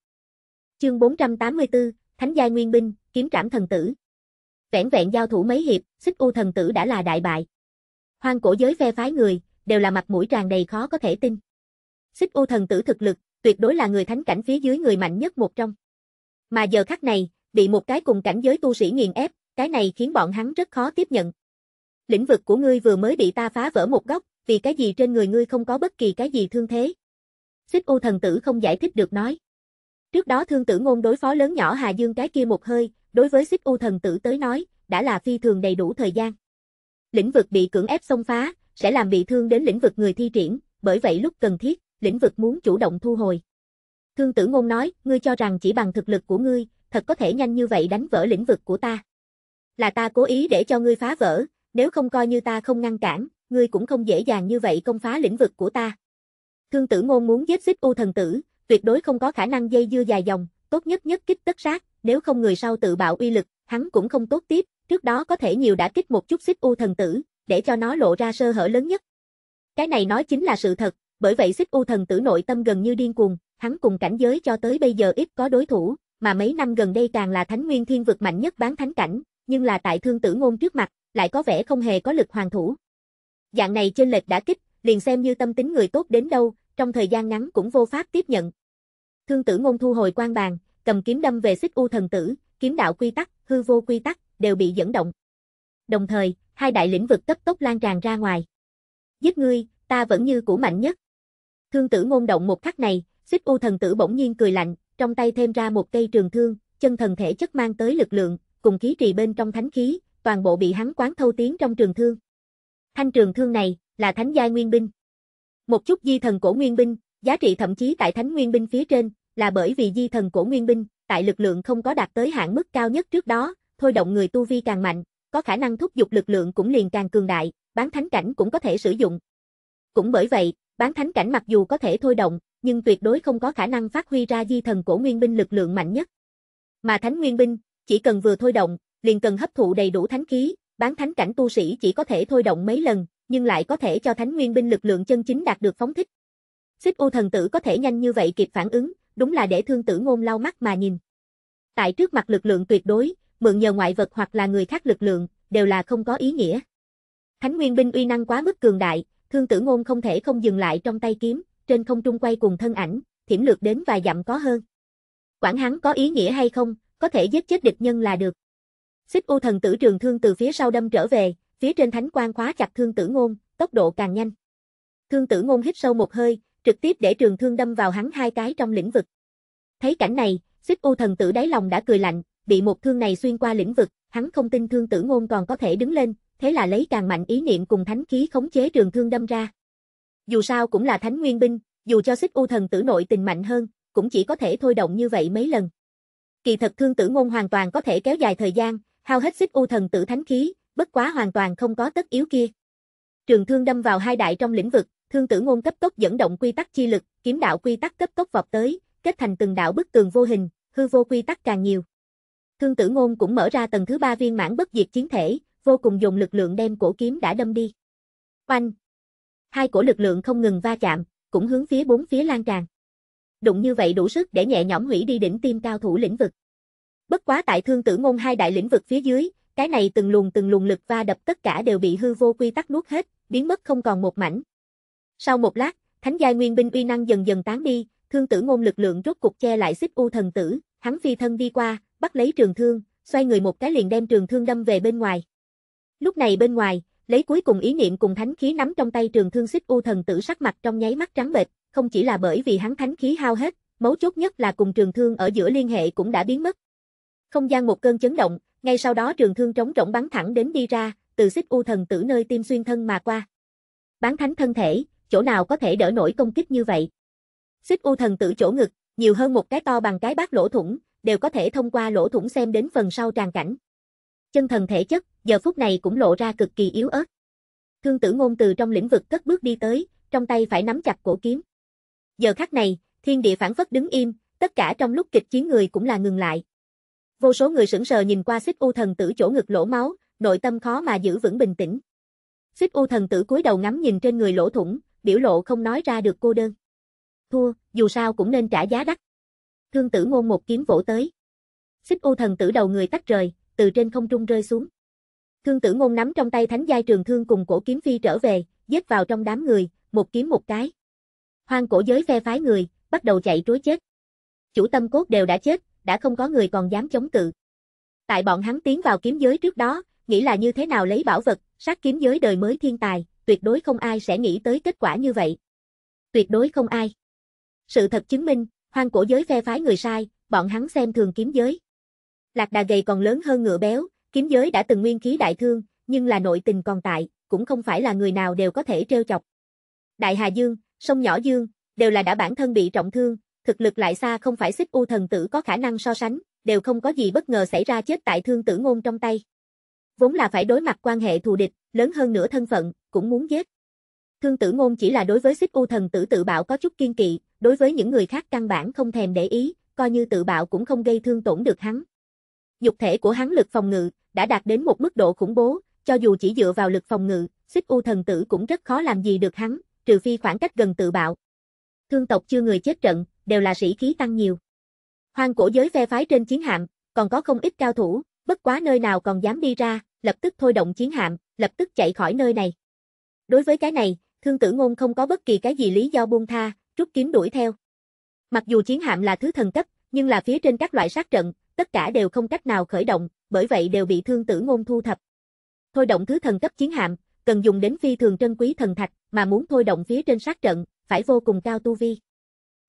Chương 484, Thánh giai nguyên binh, kiếm trảm thần tử. Vẹn vẹn giao thủ mấy hiệp, xích u thần tử đã là đại bại. Hoang cổ giới phe phái người, đều là mặt mũi tràn đầy khó có thể tin. Xích u thần tử thực lực, tuyệt đối là người thánh cảnh phía dưới người mạnh nhất một trong. Mà giờ khắc này, bị một cái cùng cảnh giới tu sĩ nghiền ép, cái này khiến bọn hắn rất khó tiếp nhận. Lĩnh vực của ngươi vừa mới bị ta phá vỡ một góc, vì cái gì trên người ngươi không có bất kỳ cái gì thương thế. Xích u thần tử không giải thích được nói. Trước đó thương tử ngôn đối phó lớn nhỏ Hà Dương cái kia một hơi, đối với xích u thần tử tới nói, đã là phi thường đầy đủ thời gian. Lĩnh vực bị cưỡng ép xông phá, sẽ làm bị thương đến lĩnh vực người thi triển, bởi vậy lúc cần thiết, lĩnh vực muốn chủ động thu hồi. Thương tử ngôn nói, ngươi cho rằng chỉ bằng thực lực của ngươi, thật có thể nhanh như vậy đánh vỡ lĩnh vực của ta. Là ta cố ý để cho ngươi phá vỡ, nếu không coi như ta không ngăn cản, ngươi cũng không dễ dàng như vậy công phá lĩnh vực của ta. Thương tử ngôn muốn giết xích u thần tử, tuyệt đối không có khả năng dây dưa dài dòng, tốt nhất nhất kích tất sát, nếu không người sau tự bạo uy lực, hắn cũng không tốt tiếp, trước đó có thể nhiều đã kích một chút xích u thần tử, để cho nó lộ ra sơ hở lớn nhất. Cái này nói chính là sự thật, bởi vậy xích u thần tử nội tâm gần như điên cuồng, hắn cùng cảnh giới cho tới bây giờ ít có đối thủ, mà mấy năm gần đây càng là thánh nguyên thiên vực mạnh nhất bán thánh cảnh, nhưng là tại thương tử ngôn trước mặt, lại có vẻ không hề có lực hoàng thủ. Dạng này trên lệch đã kích, liền xem như tâm tính người tốt đến đâu, trong thời gian ngắn cũng vô pháp tiếp nhận. Thương tử ngôn thu hồi quan bàn, cầm kiếm đâm về xích u thần tử, kiếm đạo quy tắc, hư vô quy tắc, đều bị dẫn động. Đồng thời, hai đại lĩnh vực cấp tốc lan tràn ra ngoài. Giết ngươi, ta vẫn như cũ mạnh nhất. Thương tử ngôn động một khắc này, xích u thần tử bỗng nhiên cười lạnh, trong tay thêm ra một cây trường thương, chân thần thể chất mang tới lực lượng, cùng khí trì bên trong thánh khí, toàn bộ bị hắn quán thâu tiến trong trường thương. Thanh trường thương này, là thánh giai nguyên binh. Một chút di thần cổ nguyên binh, giá trị thậm chí tại thánh nguyên binh phía trên, là bởi vì di thần cổ nguyên binh, tại lực lượng không có đạt tới hạn mức cao nhất trước đó, thôi động người tu vi càng mạnh, có khả năng thúc giục lực lượng cũng liền càng cường đại, bán thánh cảnh cũng có thể sử dụng. Cũng bởi vậy, bán thánh cảnh mặc dù có thể thôi động, nhưng tuyệt đối không có khả năng phát huy ra di thần cổ nguyên binh lực lượng mạnh nhất. Mà thánh nguyên binh, chỉ cần vừa thôi động, liền cần hấp thụ đầy đủ thánh khí, bán thánh cảnh tu sĩ chỉ có thể thôi động mấy lần, nhưng lại có thể cho thánh nguyên binh lực lượng chân chính đạt được phóng thích. Xích U thần tử có thể nhanh như vậy kịp phản ứng, đúng là để thương tử ngôn lau mắt mà nhìn. Tại trước mặt lực lượng tuyệt đối, mượn nhờ ngoại vật hoặc là người khác lực lượng, đều là không có ý nghĩa. Thánh nguyên binh uy năng quá mức cường đại, thương tử ngôn không thể không dừng lại trong tay kiếm, trên không trung quay cùng thân ảnh, thiểm lược đến vài dặm có hơn. Quản hắn có ý nghĩa hay không, có thể giết chết địch nhân là được. Xích U thần tử trường thương từ phía sau đâm trở về, phía trên thánh quan khóa chặt thương tử ngôn, tốc độ càng nhanh. Thương tử ngôn hít sâu một hơi, trực tiếp để trường thương đâm vào hắn hai cái trong lĩnh vực. Thấy cảnh này, xích u thần tử đáy lòng đã cười lạnh, bị một thương này xuyên qua lĩnh vực, hắn không tin thương tử ngôn còn có thể đứng lên, thế là lấy càng mạnh ý niệm cùng thánh khí khống chế trường thương đâm ra. Dù sao cũng là thánh nguyên binh, dù cho xích u thần tử nội tình mạnh hơn, cũng chỉ có thể thôi động như vậy mấy lần. Kỳ thật thương tử ngôn hoàn toàn có thể kéo dài thời gian, hao hết xích u thần tử thánh khí, bất quá hoàn toàn không có tất yếu kia. Trường thương đâm vào hai đại trong lĩnh vực, thương tử ngôn cấp tốc dẫn động quy tắc chi lực, kiếm đạo quy tắc cấp tốc vọt tới, kết thành từng đạo bức tường vô hình, hư vô quy tắc càng nhiều. Thương tử ngôn cũng mở ra tầng thứ ba viên mãn bất diệt chiến thể, vô cùng dùng lực lượng đem cổ kiếm đã đâm đi. Oanh! Hai cổ lực lượng không ngừng va chạm, cũng hướng phía bốn phía lan tràn. Đụng như vậy đủ sức để nhẹ nhõm hủy đi đỉnh tim cao thủ lĩnh vực. Bất quá tại thương tử ngôn hai đại lĩnh vực phía dưới, cái này từng luồng từng luồng lực va đập tất cả đều bị hư vô quy tắc nuốt hết, biến mất không còn một mảnh. Sau một lát, thánh giai nguyên binh uy năng dần dần tán đi, thương tử ngôn lực lượng rốt cục che lại xích u thần tử, hắn phi thân đi qua, bắt lấy trường thương, xoay người một cái liền đem trường thương đâm về bên ngoài. Lúc này bên ngoài, lấy cuối cùng ý niệm cùng thánh khí nắm trong tay trường thương xích u thần tử sắc mặt trong nháy mắt trắng bệch, không chỉ là bởi vì hắn thánh khí hao hết, mấu chốt nhất là cùng trường thương ở giữa liên hệ cũng đã biến mất. Không gian một cơn chấn động, ngay sau đó trường thương trống rỗng bắn thẳng đến đi ra, từ xích u thần tử nơi tim xuyên thân mà qua. Bán thánh thân thể, chỗ nào có thể đỡ nổi công kích như vậy? Xích u thần tử chỗ ngực, nhiều hơn một cái to bằng cái bát lỗ thủng, đều có thể thông qua lỗ thủng xem đến phần sau tràn cảnh. Chân thần thể chất, giờ phút này cũng lộ ra cực kỳ yếu ớt. Thương tử ngôn từ trong lĩnh vực cất bước đi tới, trong tay phải nắm chặt cổ kiếm. Giờ khắc này, thiên địa phản phất đứng im, tất cả trong lúc kịch chiến người cũng là ngừng lại. Vô số người sững sờ nhìn qua xích u thần tử chỗ ngực lỗ máu, nội tâm khó mà giữ vững bình tĩnh. Xích u thần tử cúi đầu ngắm nhìn trên người lỗ thủng, biểu lộ không nói ra được cô đơn. Thua, dù sao cũng nên trả giá đắt. Thương tử ngôn một kiếm vỗ tới. Xích u thần tử đầu người tách rời, từ trên không trung rơi xuống. Thương tử ngôn nắm trong tay thánh giai trường thương cùng cổ kiếm phi trở về, giết vào trong đám người, một kiếm một cái. Hoang cổ giới phe phái người, bắt đầu chạy trối chết. Chủ tâm cốt đều đã chết, đã không có người còn dám chống cự. Tại bọn hắn tiến vào kiếm giới trước đó, nghĩ là như thế nào lấy bảo vật, sát kiếm giới đời mới thiên tài, tuyệt đối không ai sẽ nghĩ tới kết quả như vậy. Tuyệt đối không ai. Sự thật chứng minh, hoang cổ giới phe phái người sai, bọn hắn xem thường kiếm giới. Lạc đà gầy còn lớn hơn ngựa béo, kiếm giới đã từng nguyên khí đại thương, nhưng là nội tình còn tại, cũng không phải là người nào đều có thể trêu chọc. Đại Hà Dương, sông Nhỏ Dương, đều là đã bản thân bị trọng thương, thực lực lại xa không phải xích u thần tử có khả năng so sánh, đều không có gì bất ngờ xảy ra chết tại thương tử ngôn trong tay. Vốn là phải đối mặt quan hệ thù địch, lớn hơn nửa thân phận, cũng muốn giết. Thương tử ngôn chỉ là đối với xích u thần tử tự bạo có chút kiên kỵ, đối với những người khác căn bản không thèm để ý, coi như tự bạo cũng không gây thương tổn được hắn. Dục thể của hắn lực phòng ngự, đã đạt đến một mức độ khủng bố, cho dù chỉ dựa vào lực phòng ngự, xích u thần tử cũng rất khó làm gì được hắn, trừ phi khoảng cách gần tự bạo. Thương tộc chưa người chết trận, đều là sĩ khí tăng nhiều. Hoang cổ giới phe phái trên chiến hạm, còn có không ít cao thủ, bất quá nơi nào còn dám đi ra, lập tức thôi động chiến hạm, lập tức chạy khỏi nơi này. Đối với cái này, thương tử ngôn không có bất kỳ cái gì lý do buông tha, rút kiếm đuổi theo. Mặc dù chiến hạm là thứ thần cấp, nhưng là phía trên các loại sát trận, tất cả đều không cách nào khởi động, bởi vậy đều bị thương tử ngôn thu thập. Thôi động thứ thần cấp chiến hạm, cần dùng đến phi thường trân quý thần thạch, mà muốn thôi động phía trên sát trận, phải vô cùng cao tu vi.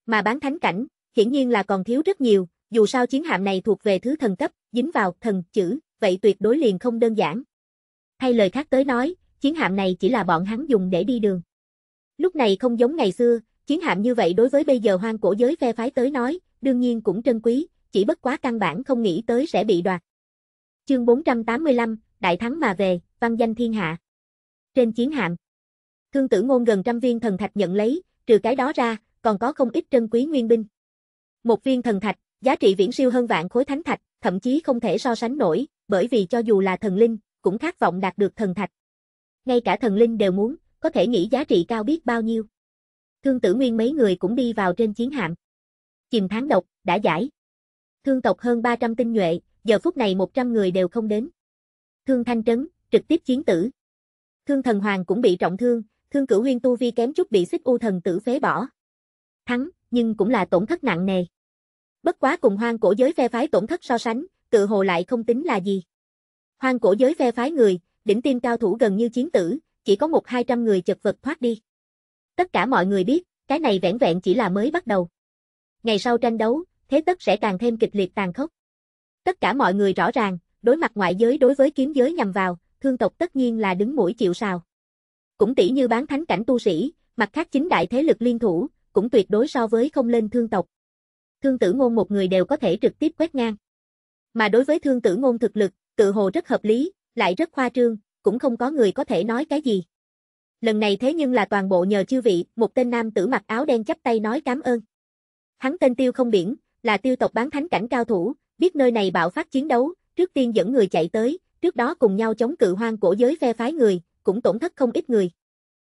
Mà bán thánh cảnh, hiển nhiên là còn thiếu rất nhiều, dù sao chiến hạm này thuộc về thứ thần cấp, dính vào thần chữ, vậy tuyệt đối liền không đơn giản. Thay lời khác tới nói, chiến hạm này chỉ là bọn hắn dùng để đi đường. Lúc này không giống ngày xưa, chiến hạm như vậy đối với bây giờ hoang cổ giới phe phái tới nói, đương nhiên cũng trân quý, chỉ bất quá căn bản không nghĩ tới sẽ bị đoạt. Chương 485, Đại thắng mà về, văn danh thiên hạ. Trên chiến hạm, thương tử ngôn gần trăm viên thần thạch nhận lấy, trừ cái đó ra, còn có không ít trân quý nguyên binh. Một viên thần thạch, giá trị viễn siêu hơn vạn khối thánh thạch, thậm chí không thể so sánh nổi, bởi vì cho dù là thần linh, cũng khát vọng đạt được thần thạch. Ngay cả thần linh đều muốn, có thể nghĩ giá trị cao biết bao nhiêu. Thương tử nguyên mấy người cũng đi vào trên chiến hạm. Chìm tháng độc, đã giải. Thương tộc hơn 300 tinh nhuệ, giờ phút này 100 người đều không đến. Thương thanh trấn, trực tiếp chiến tử. Thương thần hoàng cũng bị trọng thương, thương cửu huyên tu vi kém chút bị xích u thần tử phế bỏ. Thắng, nhưng cũng là tổn thất nặng nề. Bất quá cùng hoang cổ giới phe phái tổn thất so sánh, tự hồ lại không tính là gì. Hoang cổ giới phe phái người, đỉnh tim cao thủ gần như chiến tử, chỉ có một hai trăm người chật vật thoát đi. Tất cả mọi người biết, cái này vẻn vẹn chỉ là mới bắt đầu. Ngày sau tranh đấu, thế tất sẽ càng thêm kịch liệt tàn khốc. Tất cả mọi người rõ ràng, đối mặt ngoại giới đối với kiếm giới nhằm vào, thương tộc tất nhiên là đứng mũi chịu sào. Cũng tỷ như bán thánh cảnh tu sĩ, mặt khác chính đại thế lực liên thủ, cũng tuyệt đối so với không lên thương tộc. Thương tử ngôn một người đều có thể trực tiếp quét ngang. Mà đối với thương tử ngôn thực lực, tự hồ rất hợp lý, lại rất khoa trương, cũng không có người có thể nói cái gì. Lần này thế nhưng là toàn bộ nhờ chư vị, một tên nam tử mặc áo đen chắp tay nói cảm ơn. Hắn tên tiêu không biển, là tiêu tộc bán thánh cảnh cao thủ, biết nơi này bạo phát chiến đấu, trước tiên dẫn người chạy tới, trước đó cùng nhau chống cự hoang cổ giới phe phái người, cũng tổn thất không ít người.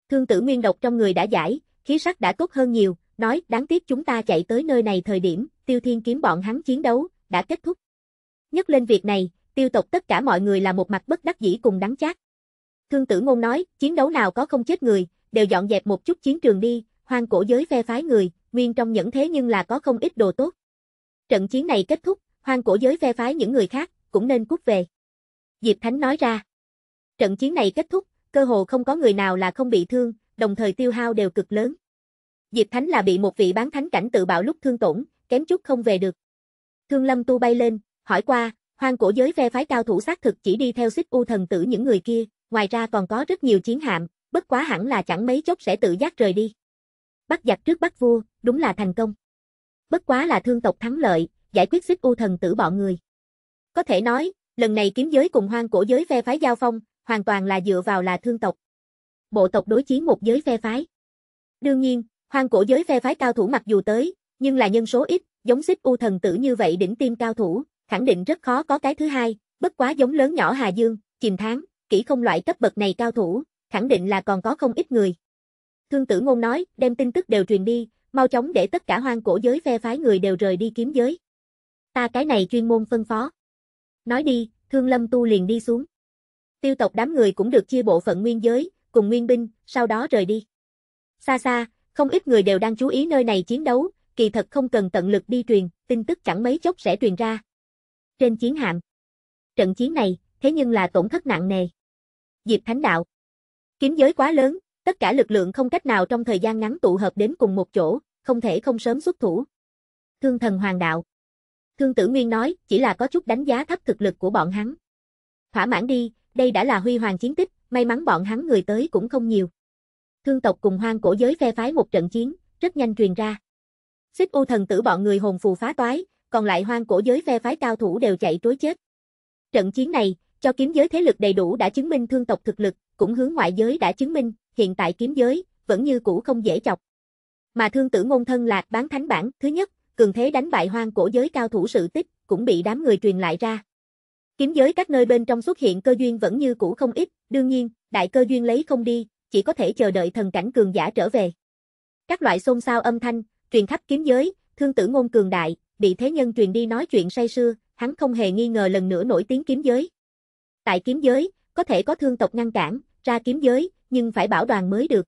Thương tử nguyên độc trong người đã giải, khí sắc đã tốt hơn nhiều, nói đáng tiếc chúng ta chạy tới nơi này thời điểm, tiêu thiên kiếm bọn hắn chiến đấu, đã kết thúc. Nhất lên việc này, tiêu tộc tất cả mọi người là một mặt bất đắc dĩ cùng đắng chát. Thương tử ngôn nói, chiến đấu nào có không chết người, đều dọn dẹp một chút chiến trường đi, hoang cổ giới phe phái người, nguyên trong nhẫn thế nhưng là có không ít đồ tốt. Trận chiến này kết thúc, hoang cổ giới phe phái những người khác, cũng nên cút về. Diệp Thánh nói ra. Trận chiến này kết thúc, cơ hồ không có người nào là không bị thương, đồng thời tiêu hao đều cực lớn. Diệp Thánh là bị một vị bán thánh cảnh tự bạo lúc thương tổn, kém chút không về được. Thương Lâm tu bay lên, hỏi qua, hoang cổ giới phe phái cao thủ xác thực chỉ đi theo xích u thần tử những người kia, ngoài ra còn có rất nhiều chiến hạm, bất quá hẳn là chẳng mấy chốc sẽ tự giác rời đi. Bắt giặc trước bắt vua, đúng là thành công. Bất quá là thương tộc thắng lợi, giải quyết xích u thần tử bọn người. Có thể nói, lần này kiếm giới cùng hoang cổ giới phe phái giao phong, hoàn toàn là dựa vào là thương tộc. Bộ tộc đối chiến một giới phe phái. Đương nhiên, hoang cổ giới phe phái cao thủ mặc dù tới, nhưng là nhân số ít, giống xích u thần tử như vậy đỉnh tim cao thủ, khẳng định rất khó có cái thứ hai, bất quá giống lớn nhỏ Hà Dương, chìm tháng, kỹ không loại cấp bậc này cao thủ, khẳng định là còn có không ít người. Thương tử ngôn nói, đem tin tức đều truyền đi, mau chóng để tất cả hoang cổ giới phe phái người đều rời đi kiếm giới. Ta cái này chuyên môn phân phó. Nói đi, thương lâm tu liền đi xuống. Tiêu tộc đám người cũng được chia bộ phận nguyên giới, cùng nguyên binh, sau đó rời đi. Xa xa, không ít người đều đang chú ý nơi này chiến đấu, kỳ thật không cần tận lực đi truyền, tin tức chẳng mấy chốc sẽ truyền ra. Trên chiến hạm. Trận chiến này, thế nhưng là tổn thất nặng nề. Diệp Thánh Đạo. Kiếm giới quá lớn, tất cả lực lượng không cách nào trong thời gian ngắn tụ hợp đến cùng một chỗ, không thể không sớm xuất thủ. Thương thần Hoàng Đạo. Thương Tử Nguyên nói, chỉ là có chút đánh giá thấp thực lực của bọn hắn. Thỏa mãn đi, đây đã là huy hoàng chiến tích, may mắn bọn hắn người tới cũng không nhiều. Thương tộc cùng hoang cổ giới phe phái một trận chiến, rất nhanh truyền ra. Xích U thần tử bọn người hồn phù phá toái, còn lại hoang cổ giới phe phái cao thủ đều chạy trối chết. Trận chiến này, cho kiếm giới thế lực đầy đủ đã chứng minh thương tộc thực lực, cũng hướng ngoại giới đã chứng minh, hiện tại kiếm giới, vẫn như cũ không dễ chọc. Mà thương tử ngôn thân lạc bán thánh bản, thứ nhất, cường thế đánh bại hoang cổ giới cao thủ sự tích, cũng bị đám người truyền lại ra. Kiếm giới các nơi bên trong xuất hiện cơ duyên vẫn như cũ không ít, đương nhiên, đại cơ duyên lấy không đi, chỉ có thể chờ đợi thần cảnh cường giả trở về. Các loại xôn xao âm thanh, truyền khắp kiếm giới, thương tử ngôn cường đại, bị thế nhân truyền đi nói chuyện say sưa, hắn không hề nghi ngờ lần nữa nổi tiếng kiếm giới. Tại kiếm giới, có thể có thương tộc ngăn cản, ra kiếm giới, nhưng phải bảo đoàn mới được.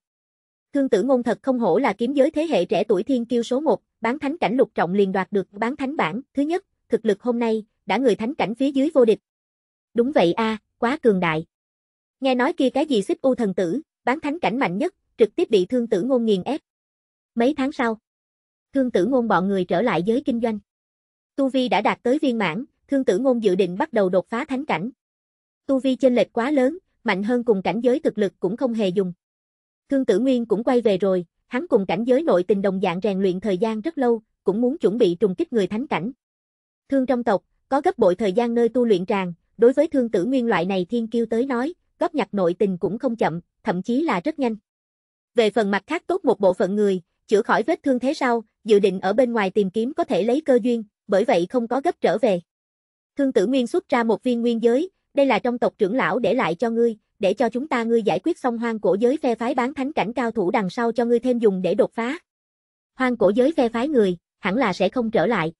Thương tử ngôn thật không hổ là kiếm giới thế hệ trẻ tuổi thiên kiêu số 1, bán thánh cảnh lục trọng liền đoạt được bán thánh bản, thứ nhất, thực lực hôm nay, đã người thánh cảnh phía dưới vô địch. Đúng vậy a, quá cường đại. Nghe nói kia cái gì xích u thần tử, bán thánh cảnh mạnh nhất, trực tiếp bị thương tử ngôn nghiền ép. Mấy tháng sau, thương tử ngôn bọn người trở lại giới kinh doanh. Tu Vi đã đạt tới viên mãn, thương tử ngôn dự định bắt đầu đột phá thánh cảnh. Tu Vi chênh lệch quá lớn, mạnh hơn cùng cảnh giới thực lực cũng không hề dùng. Thương tử nguyên cũng quay về rồi, hắn cùng cảnh giới nội tình đồng dạng rèn luyện thời gian rất lâu, cũng muốn chuẩn bị trùng kích người thánh cảnh. Thương trong tộc, có gấp bội thời gian nơi tu luyện tràn đối với thương tử nguyên loại này thiên kiêu tới nói, góp nhặt nội tình cũng không chậm, thậm chí là rất nhanh. Về phần mặt khác tốt một bộ phận người, chữa khỏi vết thương thế sau, dự định ở bên ngoài tìm kiếm có thể lấy cơ duyên, bởi vậy không có gấp trở về. Thương tử nguyên xuất ra một viên nguyên giới, đây là trong tộc trưởng lão để lại cho ngươi, để cho chúng ta ngươi giải quyết xong hoang cổ giới phe phái bán thánh cảnh cao thủ đằng sau cho ngươi thêm dùng để đột phá. Hoang cổ giới phe phái người, hẳn là sẽ không trở lại.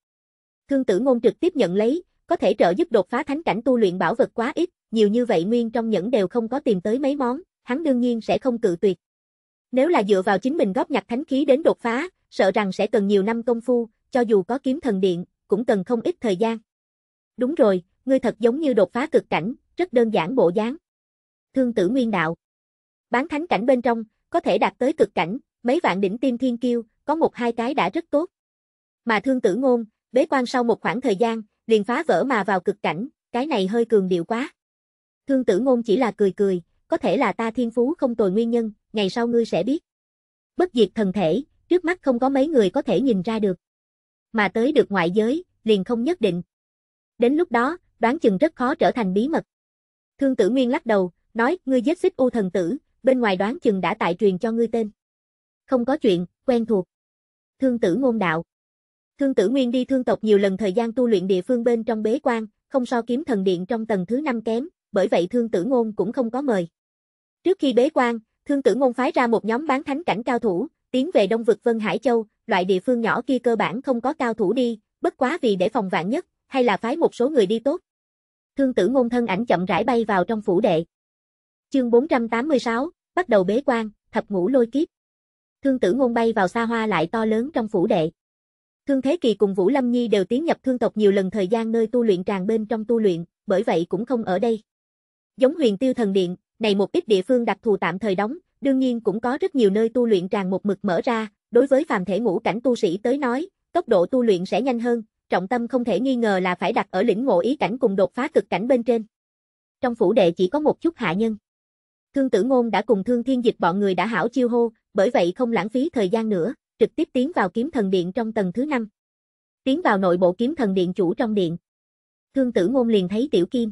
Thương tử ngôn trực tiếp nhận lấy, có thể trợ giúp đột phá thánh cảnh tu luyện bảo vật quá ít, nhiều như vậy nguyên trong nhẫn đều không có tìm tới mấy món, hắn đương nhiên sẽ không cự tuyệt. Nếu là dựa vào chính mình góp nhặt thánh khí đến đột phá, sợ rằng sẽ cần nhiều năm công phu, cho dù có kiếm thần điện, cũng cần không ít thời gian. Đúng rồi, ngươi thật giống như đột phá cực cảnh, rất đơn giản bộ dáng. Thương tử nguyên đạo. Bán thánh cảnh bên trong, có thể đạt tới cực cảnh, mấy vạn đỉnh tim thiên kiêu, có một hai cái đã rất tốt. Mà thương tử ngôn, bế quan sau một khoảng thời gian, liền phá vỡ mà vào cực cảnh, cái này hơi cường điệu quá. Thương tử ngôn chỉ là cười cười, có thể là ta thiên phú không tồi nguyên nhân, ngày sau ngươi sẽ biết. Bất diệt thần thể, trước mắt không có mấy người có thể nhìn ra được. Mà tới được ngoại giới, liền không nhất định. Đến lúc đó, đoán chừng rất khó trở thành bí mật. Thương tử nguyên lắc đầu, nói, ngươi giết xích u thần tử, bên ngoài đoán chừng đã tại truyền cho ngươi tên. Không có chuyện, quen thuộc. Thương tử ngôn đạo. Thương tử nguyên đi thương tộc nhiều lần thời gian tu luyện địa phương bên trong bế quan, không so kiếm thần điện trong tầng thứ năm kém, bởi vậy thương tử ngôn cũng không có mời. Trước khi bế quan, thương tử ngôn phái ra một nhóm bán thánh cảnh cao thủ, tiến về đông vực Vân Hải Châu, loại địa phương nhỏ kia cơ bản không có cao thủ đi, bất quá vì để phòng vạn nhất, hay là phái một số người đi tốt. Thương tử ngôn thân ảnh chậm rãi bay vào trong phủ đệ. Chương 486, bắt đầu bế quan, thập ngũ lôi kiếp. Thương tử ngôn bay vào xa hoa lại to lớn trong phủ đệ. Thương Thế Kỳ cùng Vũ Lâm Nhi đều tiến nhập thương tộc nhiều lần thời gian nơi tu luyện tràn bên trong tu luyện, bởi vậy cũng không ở đây. Giống huyền tiêu thần điện, này một ít địa phương đặc thù tạm thời đóng, đương nhiên cũng có rất nhiều nơi tu luyện tràn một mực mở ra, đối với phàm thể ngũ cảnh tu sĩ tới nói, tốc độ tu luyện sẽ nhanh hơn, trọng tâm không thể nghi ngờ là phải đặt ở lĩnh ngộ ý cảnh cùng đột phá cực cảnh bên trên. Trong phủ đệ chỉ có một chút hạ nhân. Thương tử ngôn đã cùng thương thiên dịch bọn người đã hảo chiêu hô, bởi vậy không lãng phí thời gian nữa, trực tiếp tiến vào kiếm thần điện trong tầng thứ 5. Tiến vào nội bộ kiếm thần điện chủ trong điện. Thương tử ngôn liền thấy tiểu kim.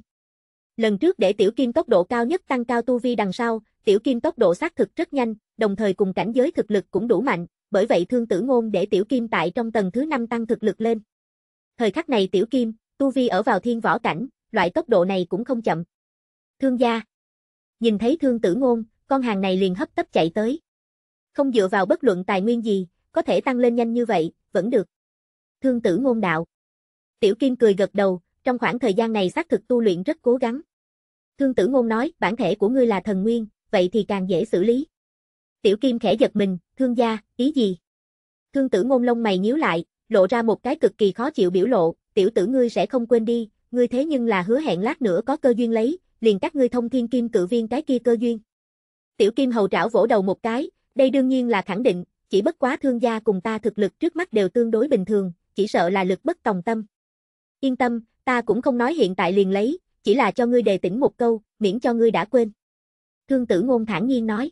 Lần trước để tiểu kim tốc độ cao nhất tăng cao tu vi đằng sau, tiểu kim tốc độ xác thực rất nhanh, đồng thời cùng cảnh giới thực lực cũng đủ mạnh, bởi vậy thương tử ngôn để tiểu kim tại trong tầng thứ 5 tăng thực lực lên. Thời khắc này tiểu kim, tu vi ở vào thiên võ cảnh, loại tốc độ này cũng không chậm. Thương gia. Nhìn thấy thương tử ngôn, con hàng này liền hấp tấp chạy tới. Không dựa vào bất luận tài nguyên gì, có thể tăng lên nhanh như vậy, vẫn được. Thương tử ngôn đạo. Tiểu kim cười gật đầu, trong khoảng thời gian này xác thực tu luyện rất cố gắng. Thương tử ngôn nói, bản thể của ngươi là thần nguyên, vậy thì càng dễ xử lý. Tiểu kim khẽ giật mình, thương gia, ý gì? Thương tử ngôn lông mày nhíu lại, lộ ra một cái cực kỳ khó chịu biểu lộ, tiểu tử ngươi sẽ không quên đi, ngươi thế nhưng là hứa hẹn lát nữa có cơ duyên lấy, liền các ngươi thông thiên kim cự viên cái kia cơ duyên. Tiểu kim hầu trảo vỗ đầu một cái, đây đương nhiên là khẳng định, chỉ bất quá thương gia cùng ta thực lực trước mắt đều tương đối bình thường, chỉ sợ là lực bất tòng tâm. Yên tâm, ta cũng không nói hiện tại liền lấy, chỉ là cho ngươi đề tỉnh một câu, miễn cho ngươi đã quên. Thương tử ngôn thản nhiên nói.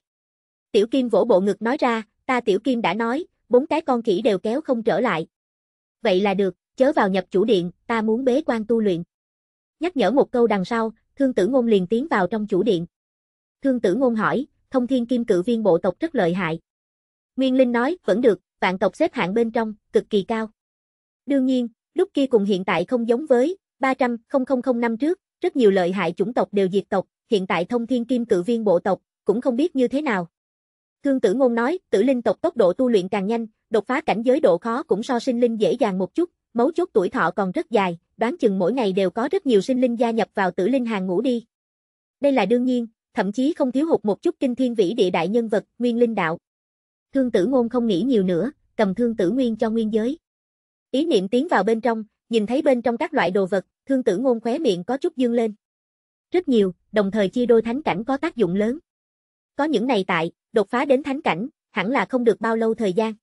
Tiểu Kim vỗ bộ ngực nói ra, ta Tiểu Kim đã nói, bốn cái con khỉ đều kéo không trở lại. Vậy là được, chớ vào nhập chủ điện, ta muốn bế quan tu luyện. Nhắc nhở một câu đằng sau, thương tử ngôn liền tiến vào trong chủ điện. Thương tử ngôn hỏi, thông thiên kim cự viên bộ tộc rất lợi hại. Nguyên Linh nói, vẫn được, vạn tộc xếp hạng bên trong, cực kỳ cao. Đương nhiên, lúc kia cùng hiện tại không giống với 300, 000 năm trước, rất nhiều lợi hại chủng tộc đều diệt tộc, hiện tại thông thiên kim cự viên bộ tộc, cũng không biết như thế nào. Thương tử ngôn nói, tử linh tộc tốc độ tu luyện càng nhanh, đột phá cảnh giới độ khó cũng so sinh linh dễ dàng một chút, mấu chốt tuổi thọ còn rất dài, đoán chừng mỗi ngày đều có rất nhiều sinh linh gia nhập vào tử linh hàng ngũ đi. Đây là đương nhiên, thậm chí không thiếu hụt một chút kinh thiên vĩ địa đại nhân vật, nguyên linh đạo. Thương tử ngôn không nghĩ nhiều nữa, cầm thương tử nguyên cho nguyên giới. Ý niệm tiến vào bên trong, nhìn thấy bên trong các loại đồ vật, thương tử ngôn khóe miệng có chút dương lên. Rất nhiều, đồng thời chia đôi thánh cảnh có tác dụng lớn. Có những này tại, đột phá đến thánh cảnh, hẳn là không được bao lâu thời gian.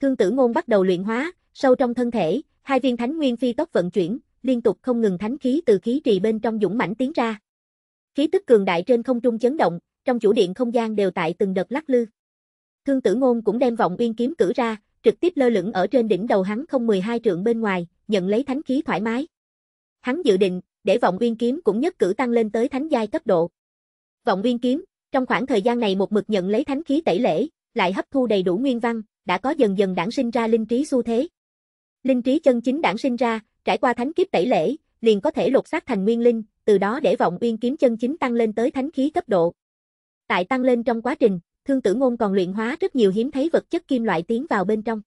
Thương tử ngôn bắt đầu luyện hóa, sâu trong thân thể, hai viên thánh nguyên phi tốc vận chuyển, liên tục không ngừng thánh khí từ khí trì bên trong dũng mãnh tiến ra. Khí tức cường đại trên không trung chấn động, trong chủ điện không gian đều tại từng đợt lắc lư. Thương tử ngôn cũng đem vọng uyên kiếm cử ra, trực tiếp lơ lửng ở trên đỉnh đầu hắn không 12 trượng bên ngoài, nhận lấy thánh khí thoải mái. Hắn dự định, để vọng uyên kiếm cũng nhất cử tăng lên tới thánh giai cấp độ. Vọng uyên kiếm, trong khoảng thời gian này một mực nhận lấy thánh khí tẩy lễ, lại hấp thu đầy đủ nguyên văn, đã có dần dần đản sinh ra linh trí xu thế. Linh trí chân chính đản sinh ra, trải qua thánh kiếp tẩy lễ, liền có thể lột xác thành nguyên linh, từ đó để vọng uyên kiếm chân chính tăng lên tới thánh khí cấp độ. Tại tăng lên trong quá trình, Thương Tử Ngôn còn luyện hóa rất nhiều hiếm thấy vật chất kim loại tiến vào bên trong.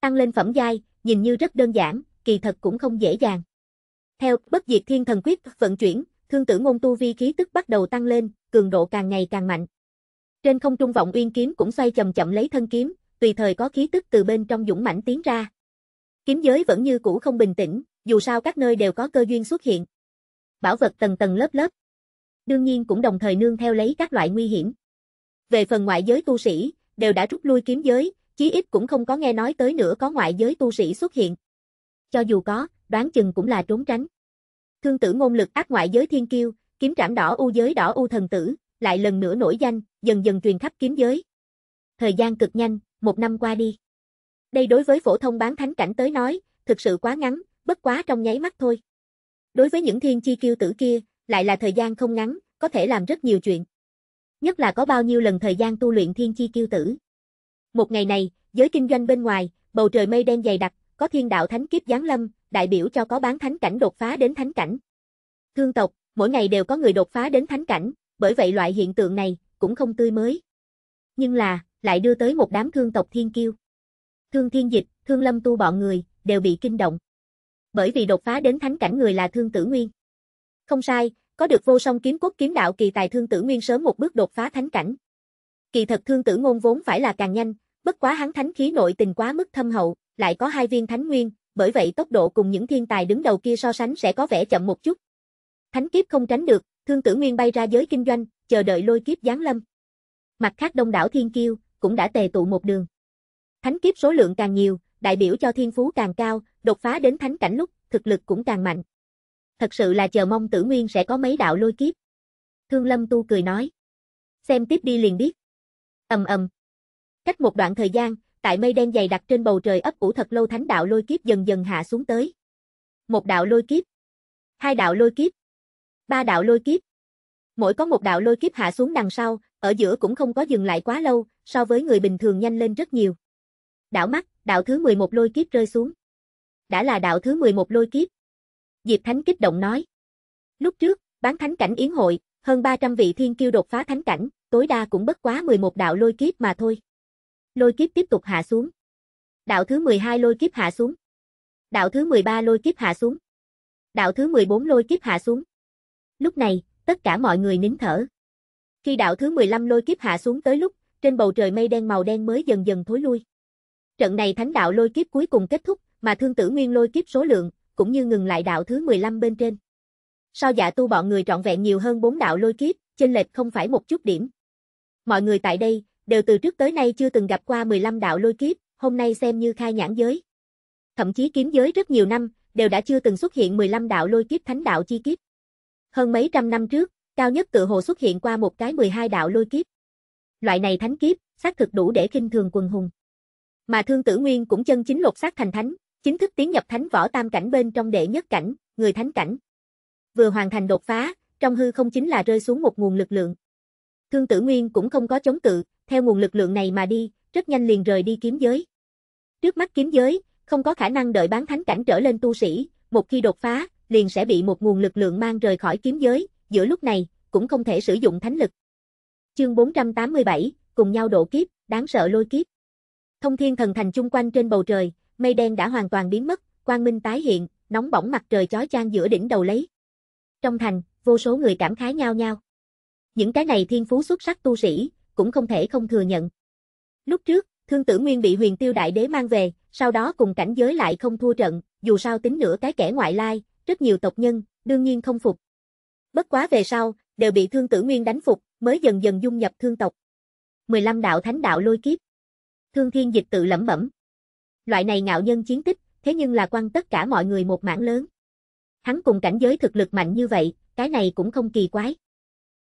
Tăng lên phẩm giai, nhìn như rất đơn giản, kỳ thật cũng không dễ dàng. Theo Bất Diệt Thiên Thần Quyết vận chuyển, Thương Tử Ngôn tu vi khí tức bắt đầu tăng lên, cường độ càng ngày càng mạnh. Trên không trung vọng uyên kiếm cũng xoay chậm chậm lấy thân kiếm, tùy thời có khí tức từ bên trong dũng mãnh tiến ra. Kiếm giới vẫn như cũ không bình tĩnh, dù sao các nơi đều có cơ duyên xuất hiện. Bảo vật tầng tầng lớp lớp. Đương nhiên cũng đồng thời nương theo lấy các loại nguy hiểm. Về phần ngoại giới tu sĩ, đều đã rút lui kiếm giới, chí ít cũng không có nghe nói tới nữa có ngoại giới tu sĩ xuất hiện. Cho dù có, đoán chừng cũng là trốn tránh. Thương tử ngôn lực ác ngoại giới thiên kiêu, kiếm trảm đỏ u giới đỏ u thần tử, lại lần nữa nổi danh, dần dần truyền khắp kiếm giới. Thời gian cực nhanh, một năm qua đi. Đây đối với phổ thông bán thánh cảnh tới nói, thực sự quá ngắn, bất quá trong nháy mắt thôi. Đối với những thiên chi kiêu tử kia, lại là thời gian không ngắn, có thể làm rất nhiều chuyện. Nhất là có bao nhiêu lần thời gian tu luyện thiên chi kiêu tử. Một ngày này, giới kinh doanh bên ngoài, bầu trời mây đen dày đặc, có thiên đạo thánh kiếp giáng lâm, đại biểu cho có bán thánh cảnh đột phá đến thánh cảnh. Thương tộc, mỗi ngày đều có người đột phá đến thánh cảnh, bởi vậy loại hiện tượng này cũng không tươi mới. Nhưng là, lại đưa tới một đám thương tộc thiên kiêu. Thương thiên dịch, thương lâm tu bọn người, đều bị kinh động. Bởi vì đột phá đến thánh cảnh người là thương tử nguyên. Không sai, có được vô song kiếm cốt kiếm đạo kỳ tài thương tử nguyên sớm một bước đột phá thánh cảnh. Kỳ thật thương tử ngôn vốn phải là càng nhanh, bất quá hắn thánh khí nội tình quá mức thâm hậu, lại có hai viên thánh nguyên, bởi vậy tốc độ cùng những thiên tài đứng đầu kia so sánh sẽ có vẻ chậm một chút. Thánh kiếp không tránh được, thương tử nguyên bay ra giới kinh doanh, chờ đợi lôi kiếp giáng lâm. Mặt khác đông đảo thiên kiêu, cũng đã tề tụ một đường. Thánh kiếp số lượng càng nhiều, đại biểu cho thiên phú càng cao, đột phá đến thánh cảnh lúc, thực lực cũng càng mạnh. Thật sự là chờ mong tử nguyên sẽ có mấy đạo lôi kiếp. Thương Lâm Tu cười nói. Xem tiếp đi liền biết. ầm ầm. Cách một đoạn thời gian, tại mây đen dày đặc trên bầu trời ấp ủ thật lâu thánh đạo lôi kiếp dần dần hạ xuống tới. Một đạo lôi kiếp. Hai đạo lôi kiếp. Ba đạo lôi kiếp. Mỗi có một đạo lôi kiếp hạ xuống đằng sau, ở giữa cũng không có dừng lại quá lâu, so với người bình thường nhanh lên rất nhiều. Đảo mắt, đạo thứ 11 lôi kiếp rơi xuống. Đã là đạo thứ 11 lôi kiếp. Diệp Thánh kích động nói. Lúc trước, bán thánh cảnh yến hội, hơn 300 vị thiên kiêu đột phá thánh cảnh, tối đa cũng bất quá 11 đạo lôi kiếp mà thôi. Lôi kiếp tiếp tục hạ xuống. Đạo thứ 12 lôi kiếp hạ xuống. Đạo thứ 13 lôi kiếp hạ xuống. Đạo thứ 14 lôi kiếp hạ xuống. Lúc này, tất cả mọi người nín thở. Khi đạo thứ 15 lôi kiếp hạ xuống tới lúc, trên bầu trời mây đen màu đen mới dần dần thối lui. Trận này thánh đạo lôi kiếp cuối cùng kết thúc, mà thương tử nguyên lôi kiếp số lượng, cũng như ngừng lại đạo thứ 15 bên trên. Sao dạ tu bọn người trọn vẹn nhiều hơn bốn đạo lôi kiếp, chênh lệch không phải một chút điểm. Mọi người tại đây, đều từ trước tới nay chưa từng gặp qua 15 đạo lôi kiếp, hôm nay xem như khai nhãn giới. Thậm chí kiếm giới rất nhiều năm, đều đã chưa từng xuất hiện 15 đạo lôi kiếp thánh đạo chi kiếp. Hơn mấy trăm năm trước, cao nhất tự hồ xuất hiện qua một cái 12 đạo lôi kiếp. Loại này thánh kiếp, xác thực đủ để kinh thường quần hùng. Mà Thương Tử Nguyên cũng chân chính lột xác thành thánh, chính thức tiến nhập thánh võ tam cảnh bên trong đệ nhất cảnh, người thánh cảnh. Vừa hoàn thành đột phá, trong hư không chính là rơi xuống một nguồn lực lượng. Thương Tử Nguyên cũng không có chống cự, theo nguồn lực lượng này mà đi, rất nhanh liền rời đi kiếm giới. Trước mắt kiếm giới, không có khả năng đợi bán thánh cảnh trở lên tu sĩ, một khi đột phá, liền sẽ bị một nguồn lực lượng mang rời khỏi kiếm giới, giữa lúc này, cũng không thể sử dụng thánh lực. Chương 487, cùng nhau độ kiếp, đáng sợ lôi kiếp. Thông thiên thần thành chung quanh trên bầu trời, mây đen đã hoàn toàn biến mất, quang minh tái hiện, nóng bỏng mặt trời chói chang giữa đỉnh đầu lấy. Trong thành, vô số người cảm khái nhau nhau. Những cái này thiên phú xuất sắc tu sĩ, cũng không thể không thừa nhận. Lúc trước, Thương Tử Nguyên bị Huyền Tiêu Đại Đế mang về, sau đó cùng cảnh giới lại không thua trận, dù sao tính nửa cái kẻ ngoại lai, rất nhiều tộc nhân, đương nhiên không phục. Bất quá về sau, đều bị Thương Tử Nguyên đánh phục, mới dần dần dung nhập thương tộc. 15 đạo thánh đạo lôi kiếp. Thương Thiên Dịch tự lẩm bẩm. Loại này ngạo nhân chiến tích, thế nhưng là quan tất cả mọi người một mảng lớn. Hắn cùng cảnh giới thực lực mạnh như vậy, cái này cũng không kỳ quái.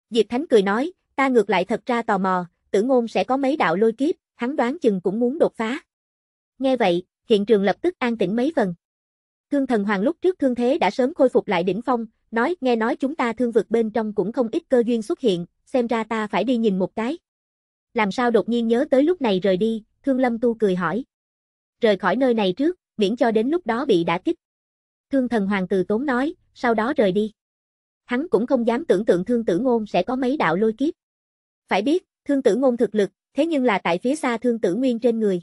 Diệp Thánh cười nói, ta ngược lại thật ra tò mò, tử ngôn sẽ có mấy đạo lôi kiếp, hắn đoán chừng cũng muốn đột phá. Nghe vậy, hiện trường lập tức an tĩnh mấy phần. Thương thần hoàng lúc trước thương thế đã sớm khôi phục lại đỉnh phong, nói nghe nói chúng ta thương vực bên trong cũng không ít cơ duyên xuất hiện, xem ra ta phải đi nhìn một cái. Làm sao đột nhiên nhớ tới lúc này rời đi, thương lâm tu cười hỏi. Rời khỏi nơi này trước, miễn cho đến lúc đó bị đả kích. Thương thần hoàng từ tốn nói, sau đó rời đi. Hắn cũng không dám tưởng tượng thương tử ngôn sẽ có mấy đạo lôi kiếp. Phải biết, thương tử ngôn thực lực, thế nhưng là tại phía xa thương tử nguyên trên người.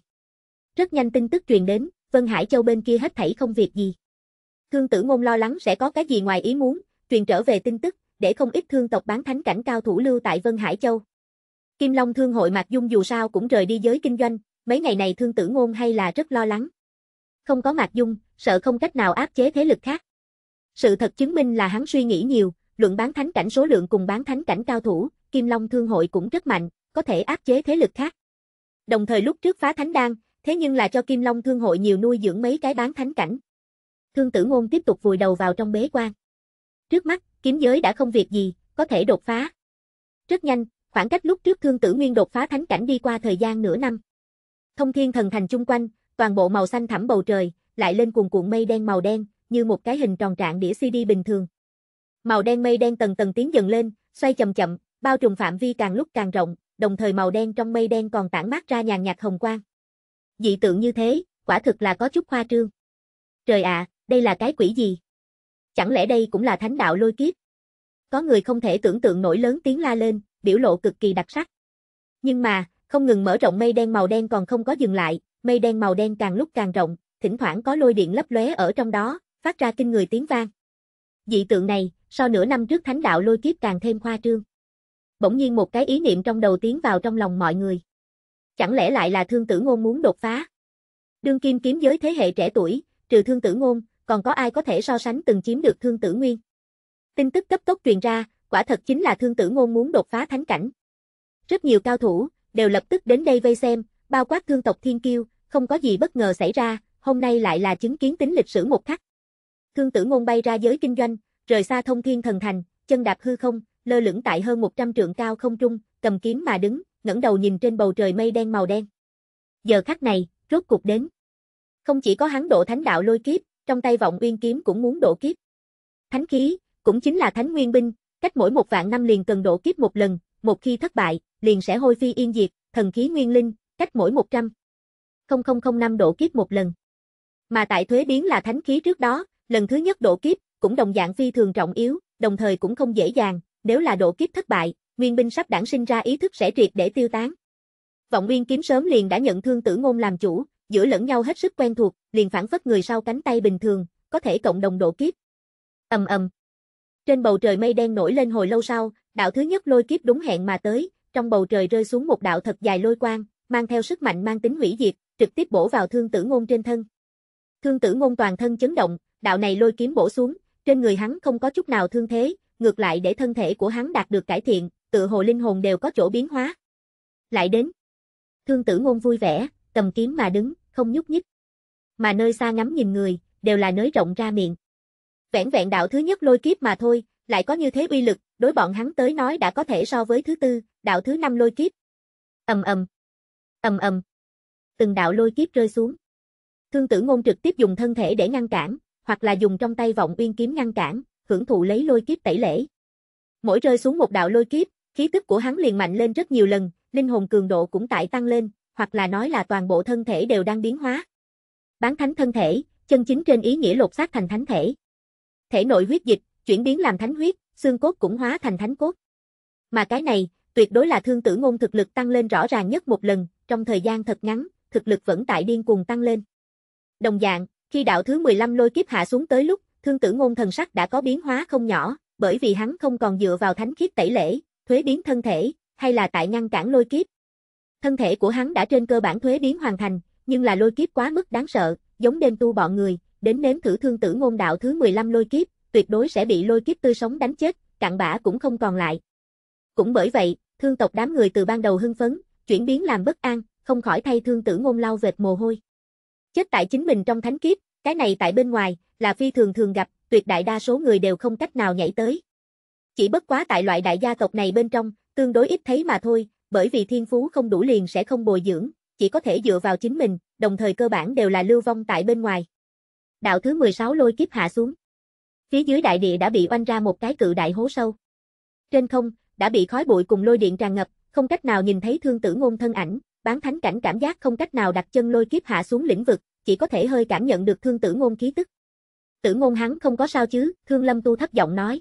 Rất nhanh tin tức truyền đến, Vân Hải Châu bên kia hết thảy không việc gì. Thương tử ngôn lo lắng sẽ có cái gì ngoài ý muốn, truyền trở về tin tức, để không ít thương tộc bán thánh cảnh cao thủ lưu tại Vân Hải Châu. Kim Long Thương hội Mạc Dung dù sao cũng rời đi giới kinh doanh, mấy ngày này thương tử ngôn hay là rất lo lắng. Không có Mạc Dung, sợ không cách nào áp chế thế lực khác. Sự thật chứng minh là hắn suy nghĩ nhiều, luận bán thánh cảnh số lượng cùng bán thánh cảnh cao thủ, Kim Long Thương hội cũng rất mạnh, có thể áp chế thế lực khác. Đồng thời lúc trước phá thánh đan, thế nhưng là cho Kim Long Thương hội nhiều nuôi dưỡng mấy cái bán thánh cảnh. Thương tử ngôn tiếp tục vùi đầu vào trong bế quan. Trước mắt, kiếm giới đã không việc gì, có thể đột phá. Rất nhanh, khoảng cách lúc trước thương tử nguyên đột phá thánh cảnh đi qua thời gian nửa năm. Thông thiên thần thành chung quanh, toàn bộ màu xanh thẳm bầu trời, lại lên cuồn cuộn mây đen màu đen, như một cái hình tròn trạng đĩa CD bình thường. Màu đen mây đen tầng tầng tiến dần lên, xoay chậm chậm, bao trùm phạm vi càng lúc càng rộng, đồng thời màu đen trong mây đen còn tản mát ra nhàn nhạt hồng quang. Dị tượng như thế, quả thực là có chút khoa trương. Trời ạ, đây là cái quỷ gì? Chẳng lẽ đây cũng là thánh đạo lôi kiếp? Có người không thể tưởng tượng nổi lớn tiếng la lên, biểu lộ cực kỳ đặc sắc. Nhưng mà, không ngừng mở rộng mây đen màu đen còn không có dừng lại, mây đen màu đen càng lúc càng rộng, thỉnh thoảng có lôi điện lấp lóe ở trong đó, phát ra kinh người tiếng vang. Dị tượng này, so nửa năm trước thánh đạo lôi kiếp càng thêm khoa trương. Bỗng nhiên một cái ý niệm trong đầu tiến vào trong lòng mọi người. Chẳng lẽ lại là thương tử ngôn muốn đột phá? Đương kim kiếm giới thế hệ trẻ tuổi, trừ thương tử ngôn, còn có ai có thể so sánh từng chiếm được thương tử nguyên? Tin tức cấp tốc truyền ra, quả thật chính là thương tử ngôn muốn đột phá thánh cảnh. Rất nhiều cao thủ, đều lập tức đến đây vây xem, bao quát thương tộc thiên kiêu, không có gì bất ngờ xảy ra, hôm nay lại là chứng kiến tính lịch sử một khắc. Thương tử ngôn bay ra giới kinh doanh, rời xa thông thiên thần thành, chân đạp hư không, lơ lửng tại hơn 100 trượng cao không trung, cầm kiếm mà đứng, ngẩng đầu nhìn trên bầu trời mây đen màu đen. Giờ khắc này, rốt cục đến. Không chỉ có hắn độ thánh đạo lôi kiếp, trong tay vọng uyên kiếm cũng muốn độ kiếp. Thánh khí, cũng chính là thánh nguyên binh, cách mỗi một vạn năm liền cần độ kiếp một lần, một khi thất bại, liền sẽ hôi phi yên diệt, thần khí nguyên linh, cách mỗi 100. 0005 độ kiếp một lần. Mà tại thuế biến là thánh khí trước đó, lần thứ nhất độ kiếp, cũng đồng dạng phi thường trọng yếu, đồng thời cũng không dễ dàng, nếu là độ kiếp thất bại, nguyên binh sắp đản sinh ra ý thức sẽ triệt để tiêu tán. Vọng Nguyên kiếm sớm liền đã nhận thương tử ngôn làm chủ, giữa lẫn nhau hết sức quen thuộc, liền phản phất người sau cánh tay bình thường, có thể cộng đồng độ kiếp. Ầm ầm. Trên bầu trời mây đen nổi lên hồi lâu sau, đạo thứ nhất lôi kiếp đúng hẹn mà tới, trong bầu trời rơi xuống một đạo thật dài lôi quang, mang theo sức mạnh mang tính hủy diệt, trực tiếp bổ vào thương tử ngôn trên thân. Thương tử ngôn toàn thân chấn động, đạo này lôi kiếm bổ xuống, trên người hắn không có chút nào thương thế, ngược lại để thân thể của hắn đạt được cải thiện, tự hồ linh hồn đều có chỗ biến hóa. Lại đến. Thương tử ngôn vui vẻ, cầm kiếm mà đứng, không nhúc nhích. Mà nơi xa ngắm nhìn người, đều là nới rộng ra miệng. Vẹn vẹn đạo thứ nhất lôi kiếp mà thôi, lại có như thế uy lực, đối bọn hắn tới nói đã có thể so với thứ tư, đạo thứ năm lôi kiếp. Ầm ầm. Ầm ầm. Từng đạo lôi kiếp rơi xuống. Thương tử ngôn trực tiếp dùng thân thể để ngăn cản, hoặc là dùng trong tay vọng uyên kiếm ngăn cản, hưởng thụ lấy lôi kiếp tẩy lễ. Mỗi rơi xuống một đạo lôi kiếp, khí tức của hắn liền mạnh lên rất nhiều lần, linh hồn cường độ cũng tại tăng lên, hoặc là nói là toàn bộ thân thể đều đang biến hóa. Bán thánh thân thể, chân chính trên ý nghĩa lột xác thành thánh thể. Thể nội huyết dịch, chuyển biến làm thánh huyết, xương cốt cũng hóa thành thánh cốt. Mà cái này, tuyệt đối là thương tử ngôn thực lực tăng lên rõ ràng nhất một lần, trong thời gian thật ngắn, thực lực vẫn tại điên cuồng tăng lên. Đồng dạng, khi đạo thứ 15 lôi kiếp hạ xuống tới lúc, thương tử ngôn thần sắc đã có biến hóa không nhỏ, bởi vì hắn không còn dựa vào thánh khiết tẩy lễ, thuế biến thân thể, hay là tại ngăn cản lôi kiếp. Thân thể của hắn đã trên cơ bản thuế biến hoàn thành, nhưng là lôi kiếp quá mức đáng sợ, giống đêm tu bọn người, đến nếm thử thương tử ngôn đạo thứ 15 lôi kiếp, tuyệt đối sẽ bị lôi kiếp tươi sống đánh chết, cặn bã cũng không còn lại. Cũng bởi vậy, thương tộc đám người từ ban đầu hưng phấn, chuyển biến làm bất an, không khỏi thay thương tử ngôn lau vệt mồ hôi. Chết tại chính mình trong thánh kiếp, cái này tại bên ngoài, là phi thường thường gặp, tuyệt đại đa số người đều không cách nào nhảy tới. Chỉ bất quá tại loại đại gia tộc này bên trong, tương đối ít thấy mà thôi, bởi vì thiên phú không đủ liền sẽ không bồi dưỡng, chỉ có thể dựa vào chính mình, đồng thời cơ bản đều là lưu vong tại bên ngoài. Đạo thứ 16 lôi kiếp hạ xuống. Phía dưới đại địa đã bị oanh ra một cái cự đại hố sâu. Trên không, đã bị khói bụi cùng lôi điện tràn ngập, không cách nào nhìn thấy thương tử ngôn thân ảnh, bán thánh cảnh cảm giác không cách nào đặt chân lôi kiếp hạ xuống lĩnh vực, chỉ có thể hơi cảm nhận được thương tử ngôn khí tức. Tử ngôn hắn không có sao chứ, thương lâm tu thấp giọng nói.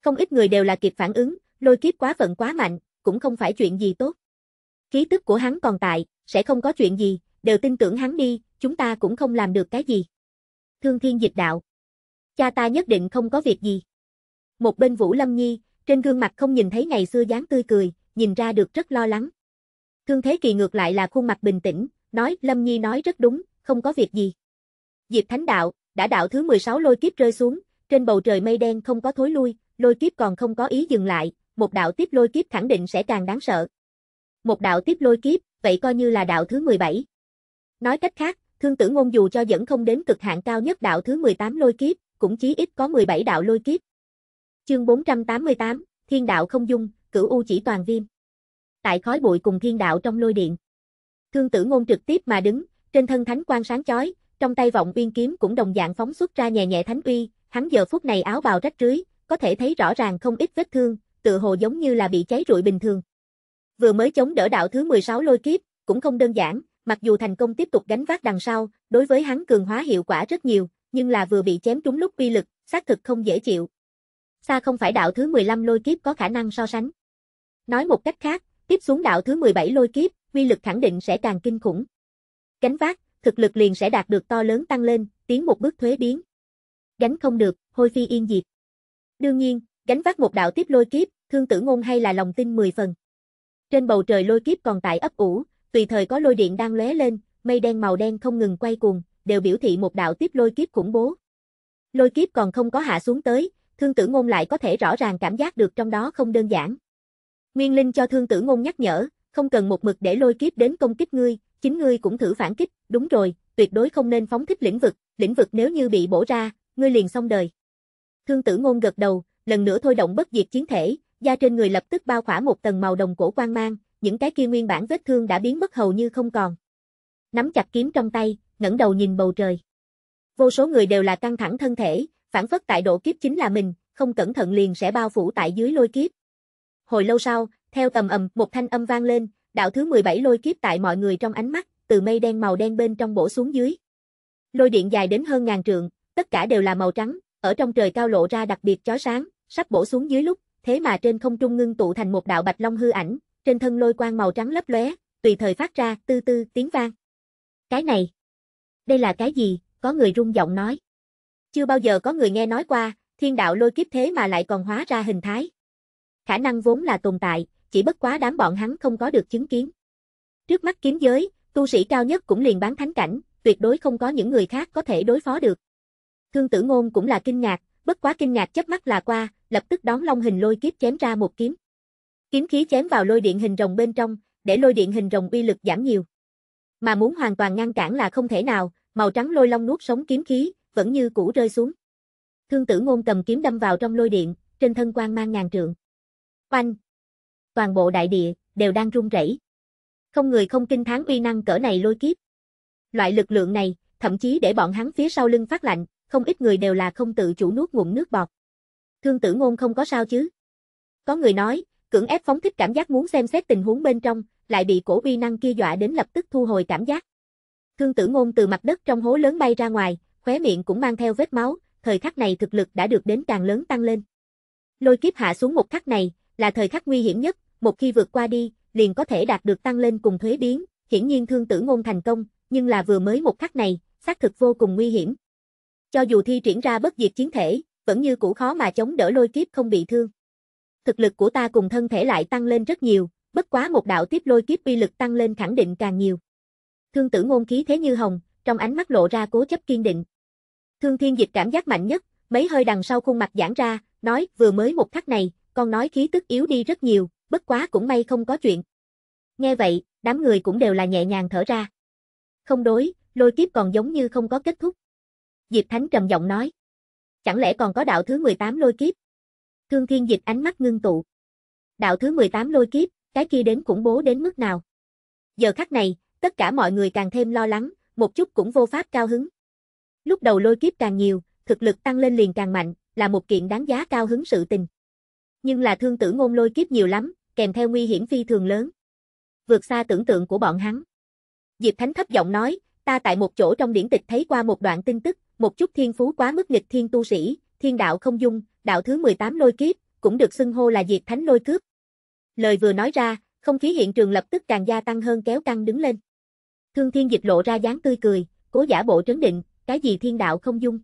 Không ít người đều là kịp phản ứng, lôi kiếp quá vận quá mạnh, cũng không phải chuyện gì tốt. Khí tức của hắn còn tại, sẽ không có chuyện gì, đều tin tưởng hắn đi, chúng ta cũng không làm được cái gì. Thương thiên dịch đạo. Cha ta nhất định không có việc gì. Một bên Vũ Lâm Nhi, trên gương mặt không nhìn thấy ngày xưa dáng tươi cười, nhìn ra được rất lo lắng. Thương Thế Kỳ ngược lại là khuôn mặt bình tĩnh, nói Lâm Nhi nói rất đúng, không có việc gì. Diệp Thánh Đạo, đã đạo thứ 16 lôi kiếp rơi xuống, trên bầu trời mây đen không có thối lui, lôi kiếp còn không có ý dừng lại, một đạo tiếp lôi kiếp khẳng định sẽ càng đáng sợ. Một đạo tiếp lôi kiếp, vậy coi như là đạo thứ 17. Nói cách khác, thương tử ngôn dù cho dẫn không đến cực hạn cao nhất đạo thứ 18 lôi kiếp, cũng chí ít có 17 đạo lôi kiếp. Chương 488, Thiên đạo không dung, cửu u chỉ toàn viêm. Tại khói bụi cùng thiên đạo trong lôi điện. Thương tử ngôn trực tiếp mà đứng, trên thân thánh quang sáng chói, trong tay vọng uyên kiếm cũng đồng dạng phóng xuất ra nhẹ nhẹ thánh uy, hắn giờ phút này áo bào rách rưới, có thể thấy rõ ràng không ít vết thương, tựa hồ giống như là bị cháy rụi bình thường. Vừa mới chống đỡ đạo thứ 16 lôi kiếp, cũng không đơn giản, mặc dù thành công tiếp tục gánh vác đằng sau, đối với hắn cường hóa hiệu quả rất nhiều, nhưng là vừa bị chém trúng lúc uy lực, xác thực không dễ chịu. Xa không phải đạo thứ 15 lôi kiếp có khả năng so sánh. Nói một cách khác, tiếp xuống đạo thứ 17 lôi kiếp, uy lực khẳng định sẽ càng kinh khủng. Gánh vác, thực lực liền sẽ đạt được to lớn tăng lên, tiến một bước thuế biến. Gánh không được, hôi phi yên diệt. Đương nhiên, gánh vác một đạo tiếp lôi kiếp, thương tử ngôn hay là lòng tin 10 phần. Trên bầu trời lôi kiếp còn tại ấp ủ, tùy thời có lôi điện đang lóe lên, mây đen màu đen không ngừng quay cuồng, đều biểu thị một đạo tiếp lôi kiếp khủng bố. Lôi kiếp còn không có hạ xuống tới, thương tử ngôn lại có thể rõ ràng cảm giác được trong đó không đơn giản. Nguyên Linh cho thương tử ngôn nhắc nhở, không cần một mực để lôi kiếp đến công kích ngươi, chính ngươi cũng thử phản kích, đúng rồi, tuyệt đối không nên phóng thích lĩnh vực, lĩnh vực nếu như bị bổ ra, ngươi liền xong đời. Thương tử ngôn gật đầu, lần nữa thôi động bất diệt chiến thể, da trên người lập tức bao khỏa một tầng màu đồng cổ quang mang, những cái kia nguyên bản vết thương đã biến mất hầu như không còn. Nắm chặt kiếm trong tay, ngẩng đầu nhìn bầu trời. Vô số người đều là căng thẳng thân thể, phản phất tại độ kiếp chính là mình, không cẩn thận liền sẽ bao phủ tại dưới lôi kiếp. Hồi lâu sau, theo tầm ầm, một thanh âm vang lên, đạo thứ 17 lôi kiếp tại mọi người trong ánh mắt, từ mây đen màu đen bên trong bổ xuống dưới. Lôi điện dài đến hơn ngàn trượng, tất cả đều là màu trắng, ở trong trời cao lộ ra đặc biệt chói sáng, sắp bổ xuống dưới lúc, thế mà trên không trung ngưng tụ thành một đạo bạch long hư ảnh, trên thân lôi quang màu trắng lấp lóe, tùy thời phát ra tư tư tiếng vang. Cái này, đây là cái gì? Có người rung giọng nói. Chưa bao giờ có người nghe nói qua, thiên đạo lôi kiếp thế mà lại còn hóa ra hình thái. Khả năng vốn là tồn tại, chỉ bất quá đám bọn hắn không có được chứng kiến. Trước mắt kiếm giới, tu sĩ cao nhất cũng liền bán thánh cảnh, tuyệt đối không có những người khác có thể đối phó được. Thương tử ngôn cũng là kinh ngạc, bất quá kinh ngạc chớp mắt là qua, lập tức đón long hình lôi kiếp chém ra một kiếm. Kiếm khí chém vào lôi điện hình rồng bên trong, để lôi điện hình rồng uy lực giảm nhiều. Mà muốn hoàn toàn ngăn cản là không thể nào, màu trắng lôi long nuốt sống kiếm khí, vẫn như cũ rơi xuống. Thương tử ngôn cầm kiếm đâm vào trong lôi điện, trên thân quang mang ngàn trượng. Oanh! Toàn bộ đại địa, đều đang rung rẩy. Không người không kinh thán uy năng cỡ này lôi kiếp. Loại lực lượng này, thậm chí để bọn hắn phía sau lưng phát lạnh, không ít người đều là không tự chủ nuốt ngụm nước bọt. Thương tử ngôn không có sao chứ. Có người nói, cưỡng ép phóng thích cảm giác muốn xem xét tình huống bên trong, lại bị cổ uy năng kia dọa đến lập tức thu hồi cảm giác. Thương tử ngôn từ mặt đất trong hố lớn bay ra ngoài, khóe miệng cũng mang theo vết máu, thời khắc này thực lực đã được đến càng lớn tăng lên. Lôi kiếp hạ xuống một khắc này, là thời khắc nguy hiểm nhất, một khi vượt qua đi, liền có thể đạt được tăng lên cùng thuế biến, hiển nhiên thương tử ngôn thành công, nhưng là vừa mới một khắc này, xác thực vô cùng nguy hiểm. Cho dù thi triển ra bất diệt chiến thể, vẫn như cũ khó mà chống đỡ lôi kiếp không bị thương. Thực lực của ta cùng thân thể lại tăng lên rất nhiều, bất quá một đạo tiếp lôi kiếp uy lực tăng lên khẳng định càng nhiều. Thương tử ngôn khí thế như hồng, trong ánh mắt lộ ra cố chấp kiên định. Thương thiên dịch cảm giác mạnh nhất, mấy hơi đằng sau khuôn mặt giãn ra, nói vừa mới một khắc này, con nói khí tức yếu đi rất nhiều, bất quá cũng may không có chuyện. Nghe vậy, đám người cũng đều là nhẹ nhàng thở ra. Không đối, lôi kiếp còn giống như không có kết thúc. Diệp Thánh trầm giọng nói. Chẳng lẽ còn có đạo thứ 18 lôi kiếp? Thương thiên dịch ánh mắt ngưng tụ. Đạo thứ 18 lôi kiếp, cái kia đến khủng bố đến mức nào? Giờ khắc này, tất cả mọi người càng thêm lo lắng, một chút cũng vô pháp cao hứng. Lúc đầu lôi kiếp càng nhiều, thực lực tăng lên liền càng mạnh, là một kiện đáng giá cao hứng sự tình. Nhưng là thương tử ngôn lôi kiếp nhiều lắm, kèm theo nguy hiểm phi thường lớn. Vượt xa tưởng tượng của bọn hắn. Diệp Thánh thấp giọng nói, ta tại một chỗ trong điển tịch thấy qua một đoạn tin tức, một chút thiên phú quá mức nghịch thiên tu sĩ, thiên đạo không dung, đạo thứ 18 lôi kiếp, cũng được xưng hô là Diệp Thánh lôi cướp. Lời vừa nói ra, không khí hiện trường lập tức càng gia tăng hơn kéo căng đứng lên. Thương Thiên Dịch lộ ra dáng tươi cười, cố giả bộ trấn định, cái gì thiên đạo không dung.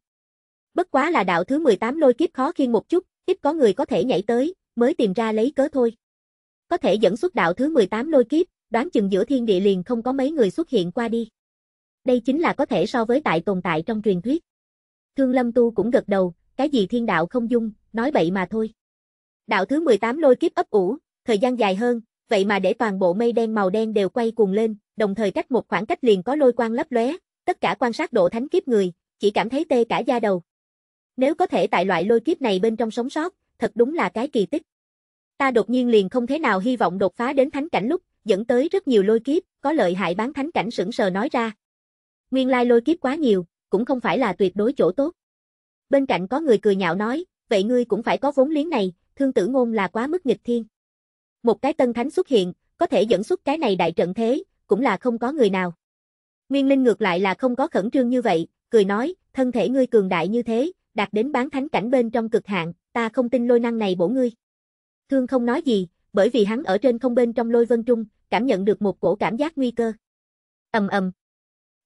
Bất quá là đạo thứ 18 lôi kiếp khó khiên một chút, ít có người có thể nhảy tới, mới tìm ra lấy cớ thôi. Có thể dẫn xuất đạo thứ 18 lôi kiếp, đoán chừng giữa thiên địa liền không có mấy người xuất hiện qua đi. Đây chính là có thể so với tại tồn tại trong truyền thuyết. Thương Lâm Tu cũng gật đầu, cái gì thiên đạo không dung, nói bậy mà thôi. Đạo thứ 18 lôi kiếp ấp ủ, thời gian dài hơn, vậy mà để toàn bộ mây đen màu đen đều quay cuồng lên, đồng thời cách một khoảng cách liền có lôi quang lấp lóe, tất cả quan sát độ thánh kiếp người, chỉ cảm thấy tê cả da đầu. Nếu có thể tại loại lôi kiếp này bên trong sống sót, thật đúng là cái kỳ tích. Ta đột nhiên liền không thế nào hy vọng đột phá đến thánh cảnh lúc, dẫn tới rất nhiều lôi kiếp, có lợi hại bán thánh cảnh sững sờ nói ra. Nguyên lai lôi kiếp quá nhiều, cũng không phải là tuyệt đối chỗ tốt. Bên cạnh có người cười nhạo nói, vậy ngươi cũng phải có vốn liếng này, thương tử ngôn là quá mức nghịch thiên. Một cái tân thánh xuất hiện, có thể dẫn xuất cái này đại trận thế, cũng là không có người nào. Nguyên Linh ngược lại là không có khẩn trương như vậy, cười nói, thân thể ngươi cường đại như thế, đạt đến bán thánh cảnh bên trong cực hạn, ta không tin lôi năng này bổ ngươi. Thương không nói gì, bởi vì hắn ở trên không bên trong lôi vân trung, cảm nhận được một cổ cảm giác nguy cơ. ầm ầm.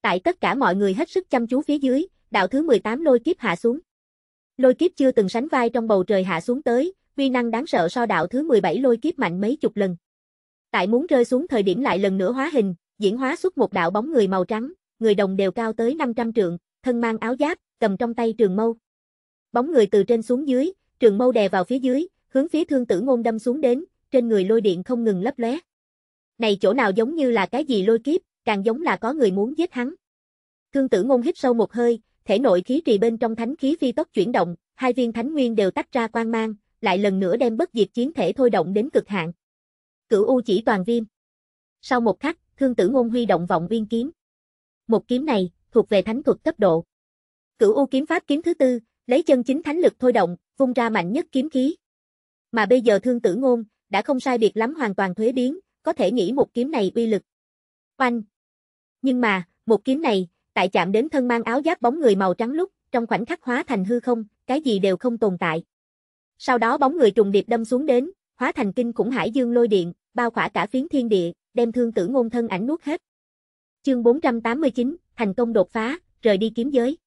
Tại tất cả mọi người hết sức chăm chú phía dưới, đạo thứ 18 lôi kiếp hạ xuống. Lôi kiếp chưa từng sánh vai trong bầu trời hạ xuống tới, uy năng đáng sợ so đạo thứ 17 lôi kiếp mạnh mấy chục lần. Tại muốn rơi xuống thời điểm lại lần nữa hóa hình, diễn hóa xuất một đạo bóng người màu trắng, người đồng đều cao tới 500 trượng, thân mang áo giáp, cầm trong tay trường mâu. Bóng người từ trên xuống dưới, trường mâu đè vào phía dưới, hướng phía thương tử ngôn đâm xuống đến, trên người lôi điện không ngừng lấp lóe. Này chỗ nào giống như là cái gì lôi kiếp, càng giống là có người muốn giết hắn. Thương tử ngôn hít sâu một hơi, thể nội khí trì bên trong thánh khí phi tốc chuyển động, hai viên thánh nguyên đều tách ra quang mang, lại lần nữa đem bất diệt chiến thể thôi động đến cực hạn. Cửu U chỉ toàn viêm. Sau một khắc, thương tử ngôn huy động vọng viên kiếm. Một kiếm này, thuộc về thánh thuật cấp độ. Cửu U kiếm pháp kiếm thứ tư, lấy chân chính thánh lực thôi động, vung ra mạnh nhất kiếm khí. Mà bây giờ thương tử ngôn, đã không sai biệt lắm hoàn toàn thuế biến, có thể nghĩ một kiếm này uy lực. Oanh! Nhưng mà, một kiếm này, tại chạm đến thân mang áo giáp bóng người màu trắng lúc, trong khoảnh khắc hóa thành hư không, cái gì đều không tồn tại. Sau đó bóng người trùng điệp đâm xuống đến, hóa thành kinh khủng hải dương lôi điện, bao khỏa cả phiến thiên địa, đem thương tử ngôn thân ảnh nuốt hết. Chương 489, thành công đột phá, rời đi kiếm giới.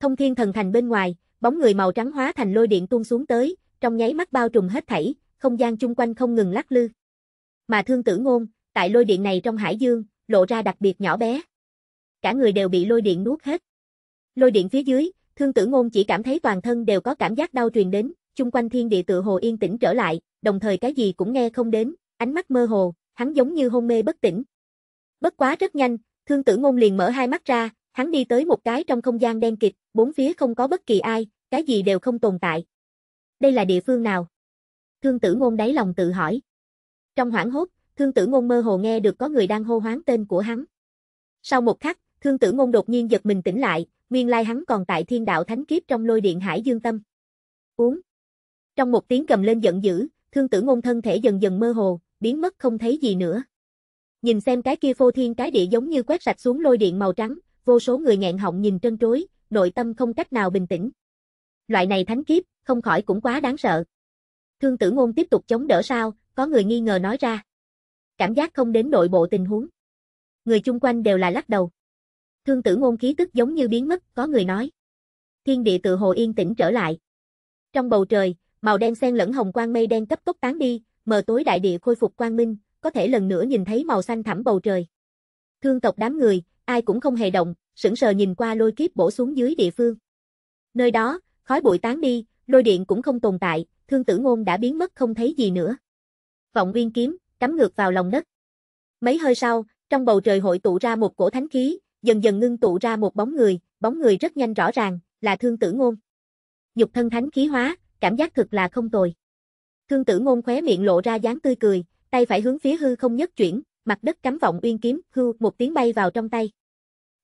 Thông thiên thần thành bên ngoài, bóng người màu trắng hóa thành lôi điện tuôn xuống tới, trong nháy mắt bao trùm hết thảy, không gian chung quanh không ngừng lắc lư. Mà thương tử ngôn, tại lôi điện này trong hải dương, lộ ra đặc biệt nhỏ bé. Cả người đều bị lôi điện nuốt hết. Lôi điện phía dưới, thương tử ngôn chỉ cảm thấy toàn thân đều có cảm giác đau truyền đến, chung quanh thiên địa tự hồ yên tĩnh trở lại, đồng thời cái gì cũng nghe không đến, ánh mắt mơ hồ, hắn giống như hôn mê bất tỉnh. Bất quá rất nhanh, thương tử ngôn liền mở hai mắt ra, hắn đi tới một cái trong không gian đen kịt, bốn phía không có bất kỳ ai, cái gì đều không tồn tại. Đây là địa phương nào? Thương tử ngôn đáy lòng tự hỏi. Trong hoảng hốt, thương tử ngôn mơ hồ nghe được có người đang hô hoáng tên của hắn. Sau một khắc, thương tử ngôn đột nhiên giật mình tỉnh lại, nguyên lai hắn còn tại thiên đạo thánh kiếp trong lôi điện hải dương tâm. Uống. Trong một tiếng cầm lên giận dữ, thương tử ngôn thân thể dần dần mơ hồ, biến mất không thấy gì nữa. Nhìn xem cái kia phô thiên cái địa giống như quét sạch xuống lôi điện màu trắng, vô số người nghẹn họng nhìn trân trối, nội tâm không cách nào bình tĩnh. Loại này thánh kiếp, không khỏi cũng quá đáng sợ. Thương tử ngôn tiếp tục chống đỡ sao, có người nghi ngờ nói ra. Cảm giác không đến nội bộ tình huống. Người chung quanh đều là lắc đầu. Thương tử ngôn khí tức giống như biến mất, có người nói. Thiên địa tự hồ yên tĩnh trở lại. Trong bầu trời, màu đen xen lẫn hồng quang mây đen cấp tốc tán đi, mờ tối đại địa khôi phục quang minh, có thể lần nữa nhìn thấy màu xanh thẳm bầu trời. Thương tộc đám người, ai cũng không hề động, sững sờ nhìn qua lôi kiếp bổ xuống dưới địa phương. Nơi đó, khói bụi tán đi, lôi điện cũng không tồn tại, thương tử ngôn đã biến mất không thấy gì nữa. Vọng uyên kiếm, cắm ngược vào lòng đất. Mấy hơi sau, trong bầu trời hội tụ ra một cổ thánh khí, dần dần ngưng tụ ra một bóng người, bóng người rất nhanh rõ ràng, là thương tử ngôn. Nhục thân thánh khí hóa, cảm giác thực là không tồi. Thương tử ngôn khóe miệng lộ ra dáng tươi cười, tay phải hướng phía hư không nhất chuyển, mặt đất cắm vọng uyên kiếm, hư một tiếng bay vào trong tay.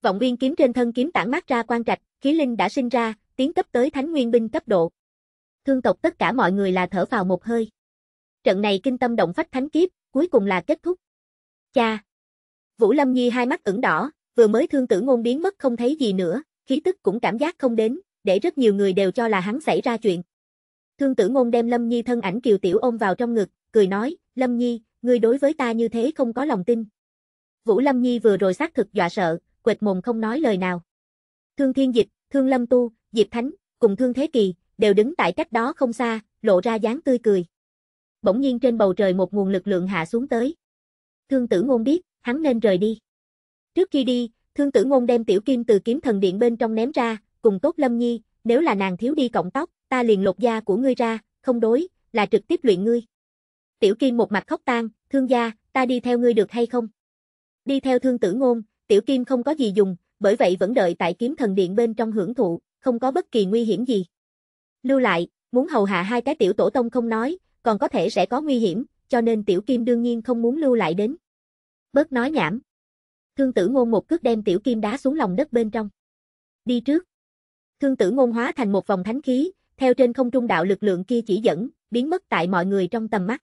Vọng nguyên kiếm trên thân kiếm tản mát ra quan trạch, khí linh đã sinh ra, tiến cấp tới thánh nguyên binh cấp độ. Thương tộc tất cả mọi người là thở vào một hơi. Trận này kinh tâm động phách thánh kiếp, cuối cùng là kết thúc. Cha! Vũ Lâm Nhi hai mắt ửng đỏ, vừa mới thương tử ngôn biến mất không thấy gì nữa, khí tức cũng cảm giác không đến, để rất nhiều người đều cho là hắn xảy ra chuyện. Thương tử ngôn đem Lâm Nhi thân ảnh kiều tiểu ôm vào trong ngực, cười nói, Lâm Nhi, ngươi đối với ta như thế không có lòng tin. Vũ Lâm Nhi vừa rồi xác thực dọa sợ, quệt mồm không nói lời nào. Thương Thiên Dịch, Thương Lâm Tu, Diệp Thánh, cùng Thương Thế Kỳ, đều đứng tại cách đó không xa, lộ ra dáng tươi cười. Bỗng nhiên trên bầu trời một nguồn lực lượng hạ xuống tới. Thương tử ngôn biết, hắn nên rời đi. Trước khi đi, thương tử ngôn đem tiểu kim từ kiếm thần điện bên trong ném ra, cùng tốt Lâm Nhi, nếu là nàng thiếu đi cọng tóc, ta liền lột da của ngươi ra, không đối, là trực tiếp luyện ngươi. Tiểu Kim một mặt khóc tang, thương gia, ta đi theo ngươi được hay không? Đi theo thương tử ngôn, Tiểu Kim không có gì dùng, bởi vậy vẫn đợi tại kiếm thần điện bên trong hưởng thụ, không có bất kỳ nguy hiểm gì. Lưu lại, muốn hầu hạ hai cái tiểu tổ tông không nói, còn có thể sẽ có nguy hiểm, cho nên Tiểu Kim đương nhiên không muốn lưu lại đến. Bớt nói nhảm. Thương tử ngôn một cước đem Tiểu Kim đá xuống lòng đất bên trong. Đi trước. Thương tử ngôn hóa thành một vòng thánh khí, theo trên không trung đạo lực lượng kia chỉ dẫn, biến mất tại mọi người trong tầm mắt.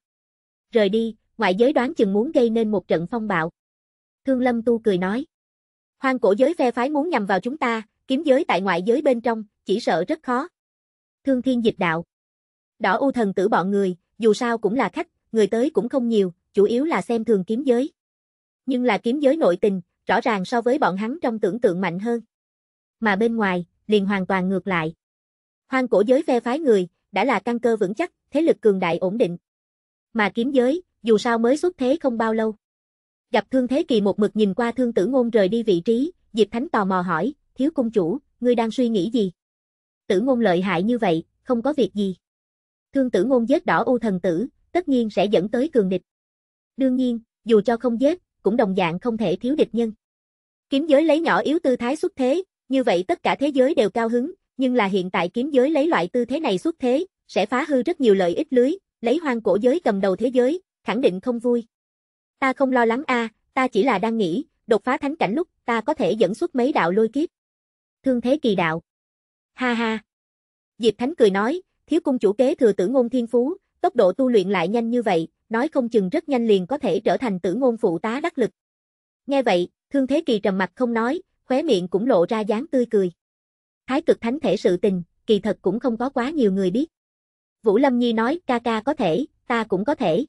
Rời đi, ngoại giới đoán chừng muốn gây nên một trận phong bạo. Thương Lâm Tu cười nói. Hoang cổ giới phe phái muốn nhằm vào chúng ta, kiếm giới tại ngoại giới bên trong, chỉ sợ rất khó. Thương Thiên dịch đạo. Đỏ u thần tử bọn người, dù sao cũng là khách, người tới cũng không nhiều, chủ yếu là xem thường kiếm giới. Nhưng là kiếm giới nội tình, rõ ràng so với bọn hắn trong tưởng tượng mạnh hơn. Mà bên ngoài, liền hoàn toàn ngược lại. Hoang cổ giới phe phái người, đã là căn cơ vững chắc, thế lực cường đại ổn định. Mà kiếm giới, dù sao mới xuất thế không bao lâu. Gặp Thương Thế Kỳ một mực nhìn qua Thương Tử Ngôn rời đi vị trí, Diệp Thánh tò mò hỏi, thiếu công chủ, ngươi đang suy nghĩ gì? Tử Ngôn lợi hại như vậy, không có việc gì. Thương Tử Ngôn giết đỏ u thần tử, tất nhiên sẽ dẫn tới cường địch. Đương nhiên, dù cho không giết, cũng đồng dạng không thể thiếu địch nhân. Kiếm giới lấy nhỏ yếu tư thái xuất thế, như vậy tất cả thế giới đều cao hứng, nhưng là hiện tại kiếm giới lấy loại tư thế này xuất thế, sẽ phá hư rất nhiều lợi ích lưới, lấy hoang cổ giới cầm đầu thế giới, khẳng định không vui. Ta không lo lắng a, ta chỉ là đang nghĩ, đột phá thánh cảnh lúc, ta có thể dẫn xuất mấy đạo lôi kiếp. Thương thế kỳ đạo. Ha ha. Diệp Thánh cười nói, thiếu cung chủ kế thừa tử ngôn thiên phú, tốc độ tu luyện lại nhanh như vậy, nói không chừng rất nhanh liền có thể trở thành tử ngôn phụ tá đắc lực. Nghe vậy, Thương Thế Kỳ trầm mặt không nói, khóe miệng cũng lộ ra dáng tươi cười. Thái cực thánh thể sự tình, kỳ thật cũng không có quá nhiều người biết. Vũ Lâm Nhi nói, ca ca có thể, ta cũng có thể.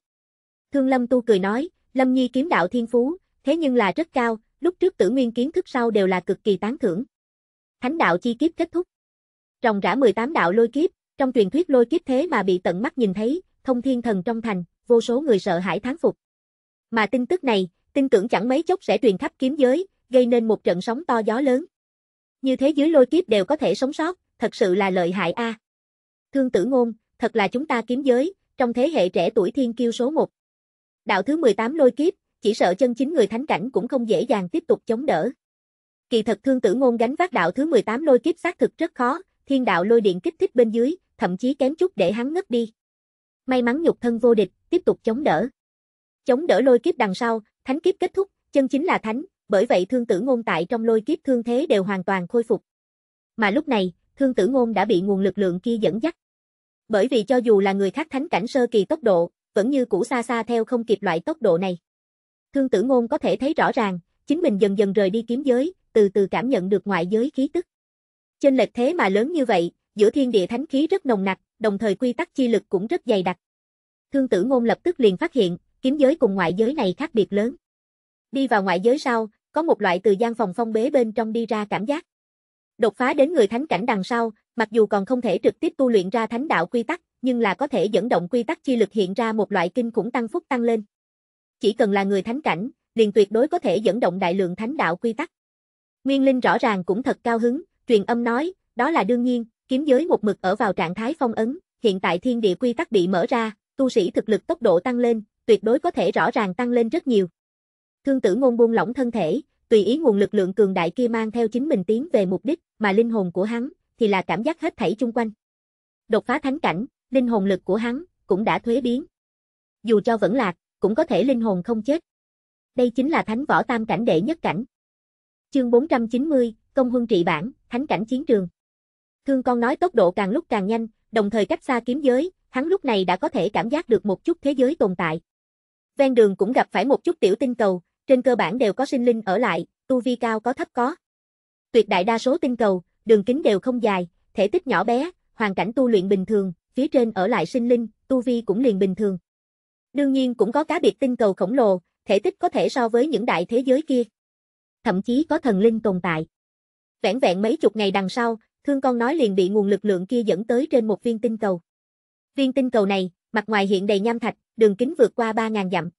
Thương Lâm Tu cười nói, Lâm Nhi kiếm đạo thiên phú, thế nhưng là rất cao, lúc trước tử nguyên kiến thức sau đều là cực kỳ tán thưởng. Thánh đạo chi kiếp kết thúc. Ròng rã 18 đạo lôi kiếp, trong truyền thuyết lôi kiếp thế mà bị tận mắt nhìn thấy, thông thiên thần trong thành, vô số người sợ hãi thán phục. Mà tin tức này, tin tưởng chẳng mấy chốc sẽ truyền khắp kiếm giới, gây nên một trận sóng to gió lớn. Như thế dưới lôi kiếp đều có thể sống sót, thật sự là lợi hại a. Thương tử ngôn, thật là chúng ta kiếm giới, trong thế hệ trẻ tuổi thiên kiêu số 1. Đạo thứ 18 lôi kiếp, chỉ sợ chân chính người thánh cảnh cũng không dễ dàng tiếp tục chống đỡ. Kỳ thật thương tử ngôn gánh vác đạo thứ 18 lôi kiếp xác thực rất khó, thiên đạo lôi điện kích thích bên dưới, thậm chí kém chút để hắn ngất đi. May mắn nhục thân vô địch, tiếp tục chống đỡ. Chống đỡ lôi kiếp đằng sau, thánh kiếp kết thúc, chân chính là thánh, bởi vậy thương tử ngôn tại trong lôi kiếp thương thế đều hoàn toàn khôi phục. Mà lúc này, thương tử ngôn đã bị nguồn lực lượng kia dẫn dắt. Bởi vì cho dù là người khác thánh cảnh sơ kỳ tốc độ, vẫn như cũ xa xa theo không kịp loại tốc độ này. Thương tử ngôn có thể thấy rõ ràng, chính mình dần dần rời đi kiếm giới, từ từ cảm nhận được ngoại giới khí tức. Trên lệch thế mà lớn như vậy, giữa thiên địa thánh khí rất nồng nặc, đồng thời quy tắc chi lực cũng rất dày đặc. Thương tử ngôn lập tức liền phát hiện, kiếm giới cùng ngoại giới này khác biệt lớn. Đi vào ngoại giới sau, có một loại từ gian phòng phong bế bên trong đi ra cảm giác. Đột phá đến người thánh cảnh đằng sau, mặc dù còn không thể trực tiếp tu luyện ra thánh đạo quy tắc, nhưng là có thể dẫn động quy tắc chi lực hiện ra một loại kinh khủng tăng phúc tăng lên. Chỉ cần là người thánh cảnh, liền tuyệt đối có thể dẫn động đại lượng thánh đạo quy tắc. Nguyên Linh rõ ràng cũng thật cao hứng, truyền âm nói, đó là đương nhiên, kiếm giới một mực ở vào trạng thái phong ấn, hiện tại thiên địa quy tắc bị mở ra, tu sĩ thực lực tốc độ tăng lên, tuyệt đối có thể rõ ràng tăng lên rất nhiều. Thương tử ngôn buông lỏng thân thể, tùy ý nguồn lực lượng cường đại kia mang theo chính mình tiến về mục đích, mà linh hồn của hắn, thì là cảm giác hết thảy chung quanh. Đột phá thánh cảnh, linh hồn lực của hắn, cũng đã thuế biến. Dù cho vẫn lạc, cũng có thể linh hồn không chết. Đây chính là thánh võ tam cảnh đệ nhất cảnh. Chương 490, Công huân trị bản, thánh cảnh chiến trường. Thương con nói tốc độ càng lúc càng nhanh, đồng thời cách xa kiếm giới, hắn lúc này đã có thể cảm giác được một chút thế giới tồn tại. Ven đường cũng gặp phải một chút tiểu tinh cầu, trên cơ bản đều có sinh linh ở lại, tu vi cao có thấp có. Tuyệt đại đa số tinh cầu, đường kính đều không dài, thể tích nhỏ bé, hoàn cảnh tu luyện bình thường, phía trên ở lại sinh linh, tu vi cũng liền bình thường. Đương nhiên cũng có cá biệt tinh cầu khổng lồ, thể tích có thể so với những đại thế giới kia. Thậm chí có thần linh tồn tại. Vẹn vẹn mấy chục ngày đằng sau, thương con nói liền bị nguồn lực lượng kia dẫn tới trên một viên tinh cầu. Viên tinh cầu này, mặt ngoài hiện đầy nham thạch, đường kính vượt qua 3.000 dặm.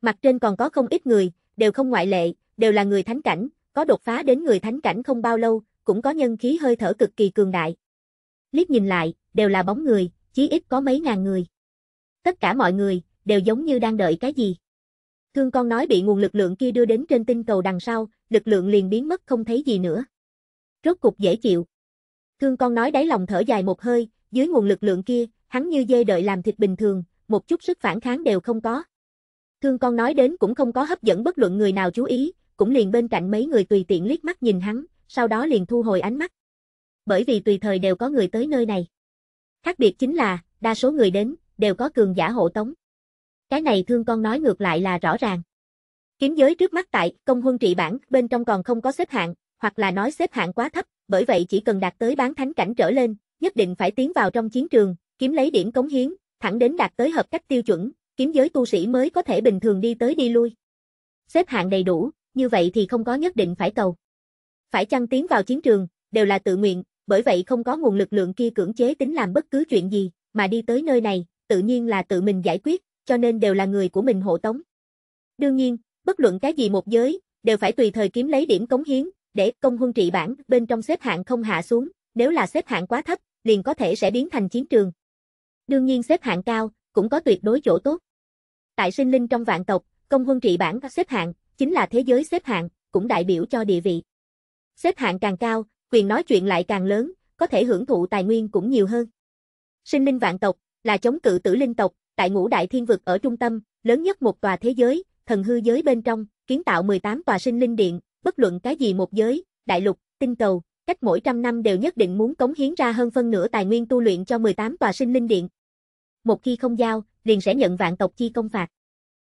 Mặt trên còn có không ít người, đều không ngoại lệ, đều là người thánh cảnh, có đột phá đến người thánh cảnh không bao lâu, cũng có nhân khí hơi thở cực kỳ cường đại. Liếc nhìn lại, đều là bóng người, chí ít có mấy ngàn người. Tất cả mọi người, đều giống như đang đợi cái gì. Thương con nói bị nguồn lực lượng kia đưa đến trên tinh cầu đằng sau, lực lượng liền biến mất không thấy gì nữa. Rốt cục dễ chịu. Thương con nói đáy lòng thở dài một hơi, dưới nguồn lực lượng kia, hắn như dê đợi làm thịt bình thường, một chút sức phản kháng đều không có. Thương con nói đến cũng không có hấp dẫn bất luận người nào chú ý, cũng liền bên cạnh mấy người tùy tiện liếc mắt nhìn hắn, sau đó liền thu hồi ánh mắt. Bởi vì tùy thời đều có người tới nơi này. Khác biệt chính là, đa số người đến, đều có cường giả hộ tống. Cái này thương con nói ngược lại là rõ ràng. Kiếm giới trước mắt tại công huân trị bản bên trong còn không có xếp hạng, hoặc là nói xếp hạng quá thấp, bởi vậy chỉ cần đạt tới bán thánh cảnh trở lên, nhất định phải tiến vào trong chiến trường, kiếm lấy điểm cống hiến, thẳng đến đạt tới hợp cách tiêu chuẩn, kiếm giới tu sĩ mới có thể bình thường đi tới đi lui. Xếp hạng đầy đủ, như vậy thì không có nhất định phải cầu. Phải chăng tiến vào chiến trường, đều là tự nguyện, bởi vậy không có nguồn lực lượng kia cưỡng chế tính làm bất cứ chuyện gì, mà đi tới nơi này, tự nhiên là tự mình giải quyết, cho nên đều là người của mình hộ tống. Đương nhiên, bất luận cái gì một giới, đều phải tùy thời kiếm lấy điểm cống hiến, để công huân trị bản bên trong xếp hạng không hạ xuống, nếu là xếp hạng quá thấp, liền có thể sẽ biến thành chiến trường. Đương nhiên xếp hạng cao, cũng có tuyệt đối chỗ tốt. Tại sinh linh trong vạn tộc, công huân trị bản xếp hạng, chính là thế giới xếp hạng, cũng đại biểu cho địa vị. Xếp hạng càng cao, quyền nói chuyện lại càng lớn, có thể hưởng thụ tài nguyên cũng nhiều hơn. Sinh linh vạn tộc, là chống cự tử linh tộc, tại ngũ đại thiên vực ở trung tâm, lớn nhất một tòa thế giới, thần hư giới bên trong, kiến tạo 18 tòa sinh linh điện, bất luận cái gì một giới, đại lục, tinh cầu, cách mỗi trăm năm đều nhất định muốn cống hiến ra hơn phân nửa tài nguyên tu luyện cho 18 tòa sinh linh điện. Một khi không giao, liền sẽ nhận vạn tộc chi công phạt.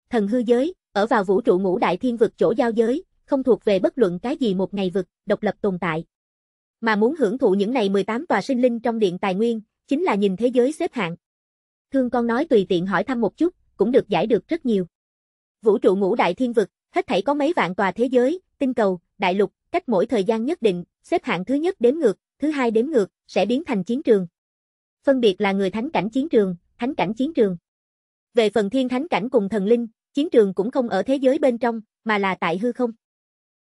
Thần hư giới, ở vào vũ trụ ngũ đại thiên vực chỗ giao giới, không thuộc về bất luận cái gì một ngày vực, độc lập tồn tại. Mà muốn hưởng thụ những này 18 tòa sinh linh trong điện tài nguyên, chính là nhìn thế giới xếp hạng. Thương con nói tùy tiện hỏi thăm một chút, cũng được giải được rất nhiều. Vũ trụ ngũ đại thiên vực, hết thảy có mấy vạn tòa thế giới, tinh cầu, đại lục, cách mỗi thời gian nhất định, xếp hạng thứ nhất đếm ngược, thứ hai đếm ngược, sẽ biến thành chiến trường. Phân biệt là người thánh cảnh chiến trường, thánh cảnh chiến trường. Về phần thiên thánh cảnh cùng thần linh, chiến trường cũng không ở thế giới bên trong, mà là tại hư không.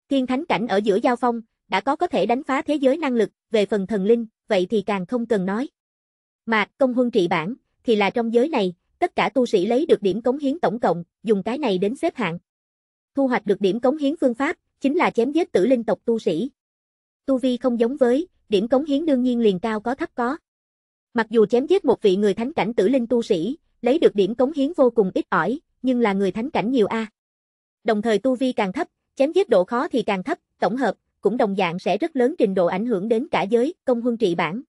Thiên thánh cảnh ở giữa giao phong, đã có có thể đánh phá thế giới năng lực, về phần thần linh, vậy thì càng không cần nói. Mà, công huân trị bản, thì là trong giới này, tất cả tu sĩ lấy được điểm cống hiến tổng cộng, dùng cái này đến xếp hạng. Thu hoạch được điểm cống hiến phương pháp, chính là chém giết tử linh tộc tu sĩ. Tu vi không giống với, điểm cống hiến đương nhiên liền cao có thấp có. Mặc dù chém giết một vị người thánh cảnh tử linh tu sĩ, lấy được điểm cống hiến vô cùng ít ỏi, nhưng là người thánh cảnh nhiều a. Đồng thời tu vi càng thấp, chém giết độ khó thì càng thấp, tổng hợp cũng đồng dạng sẽ rất lớn trình độ ảnh hưởng đến cả giới, công huân trị bản,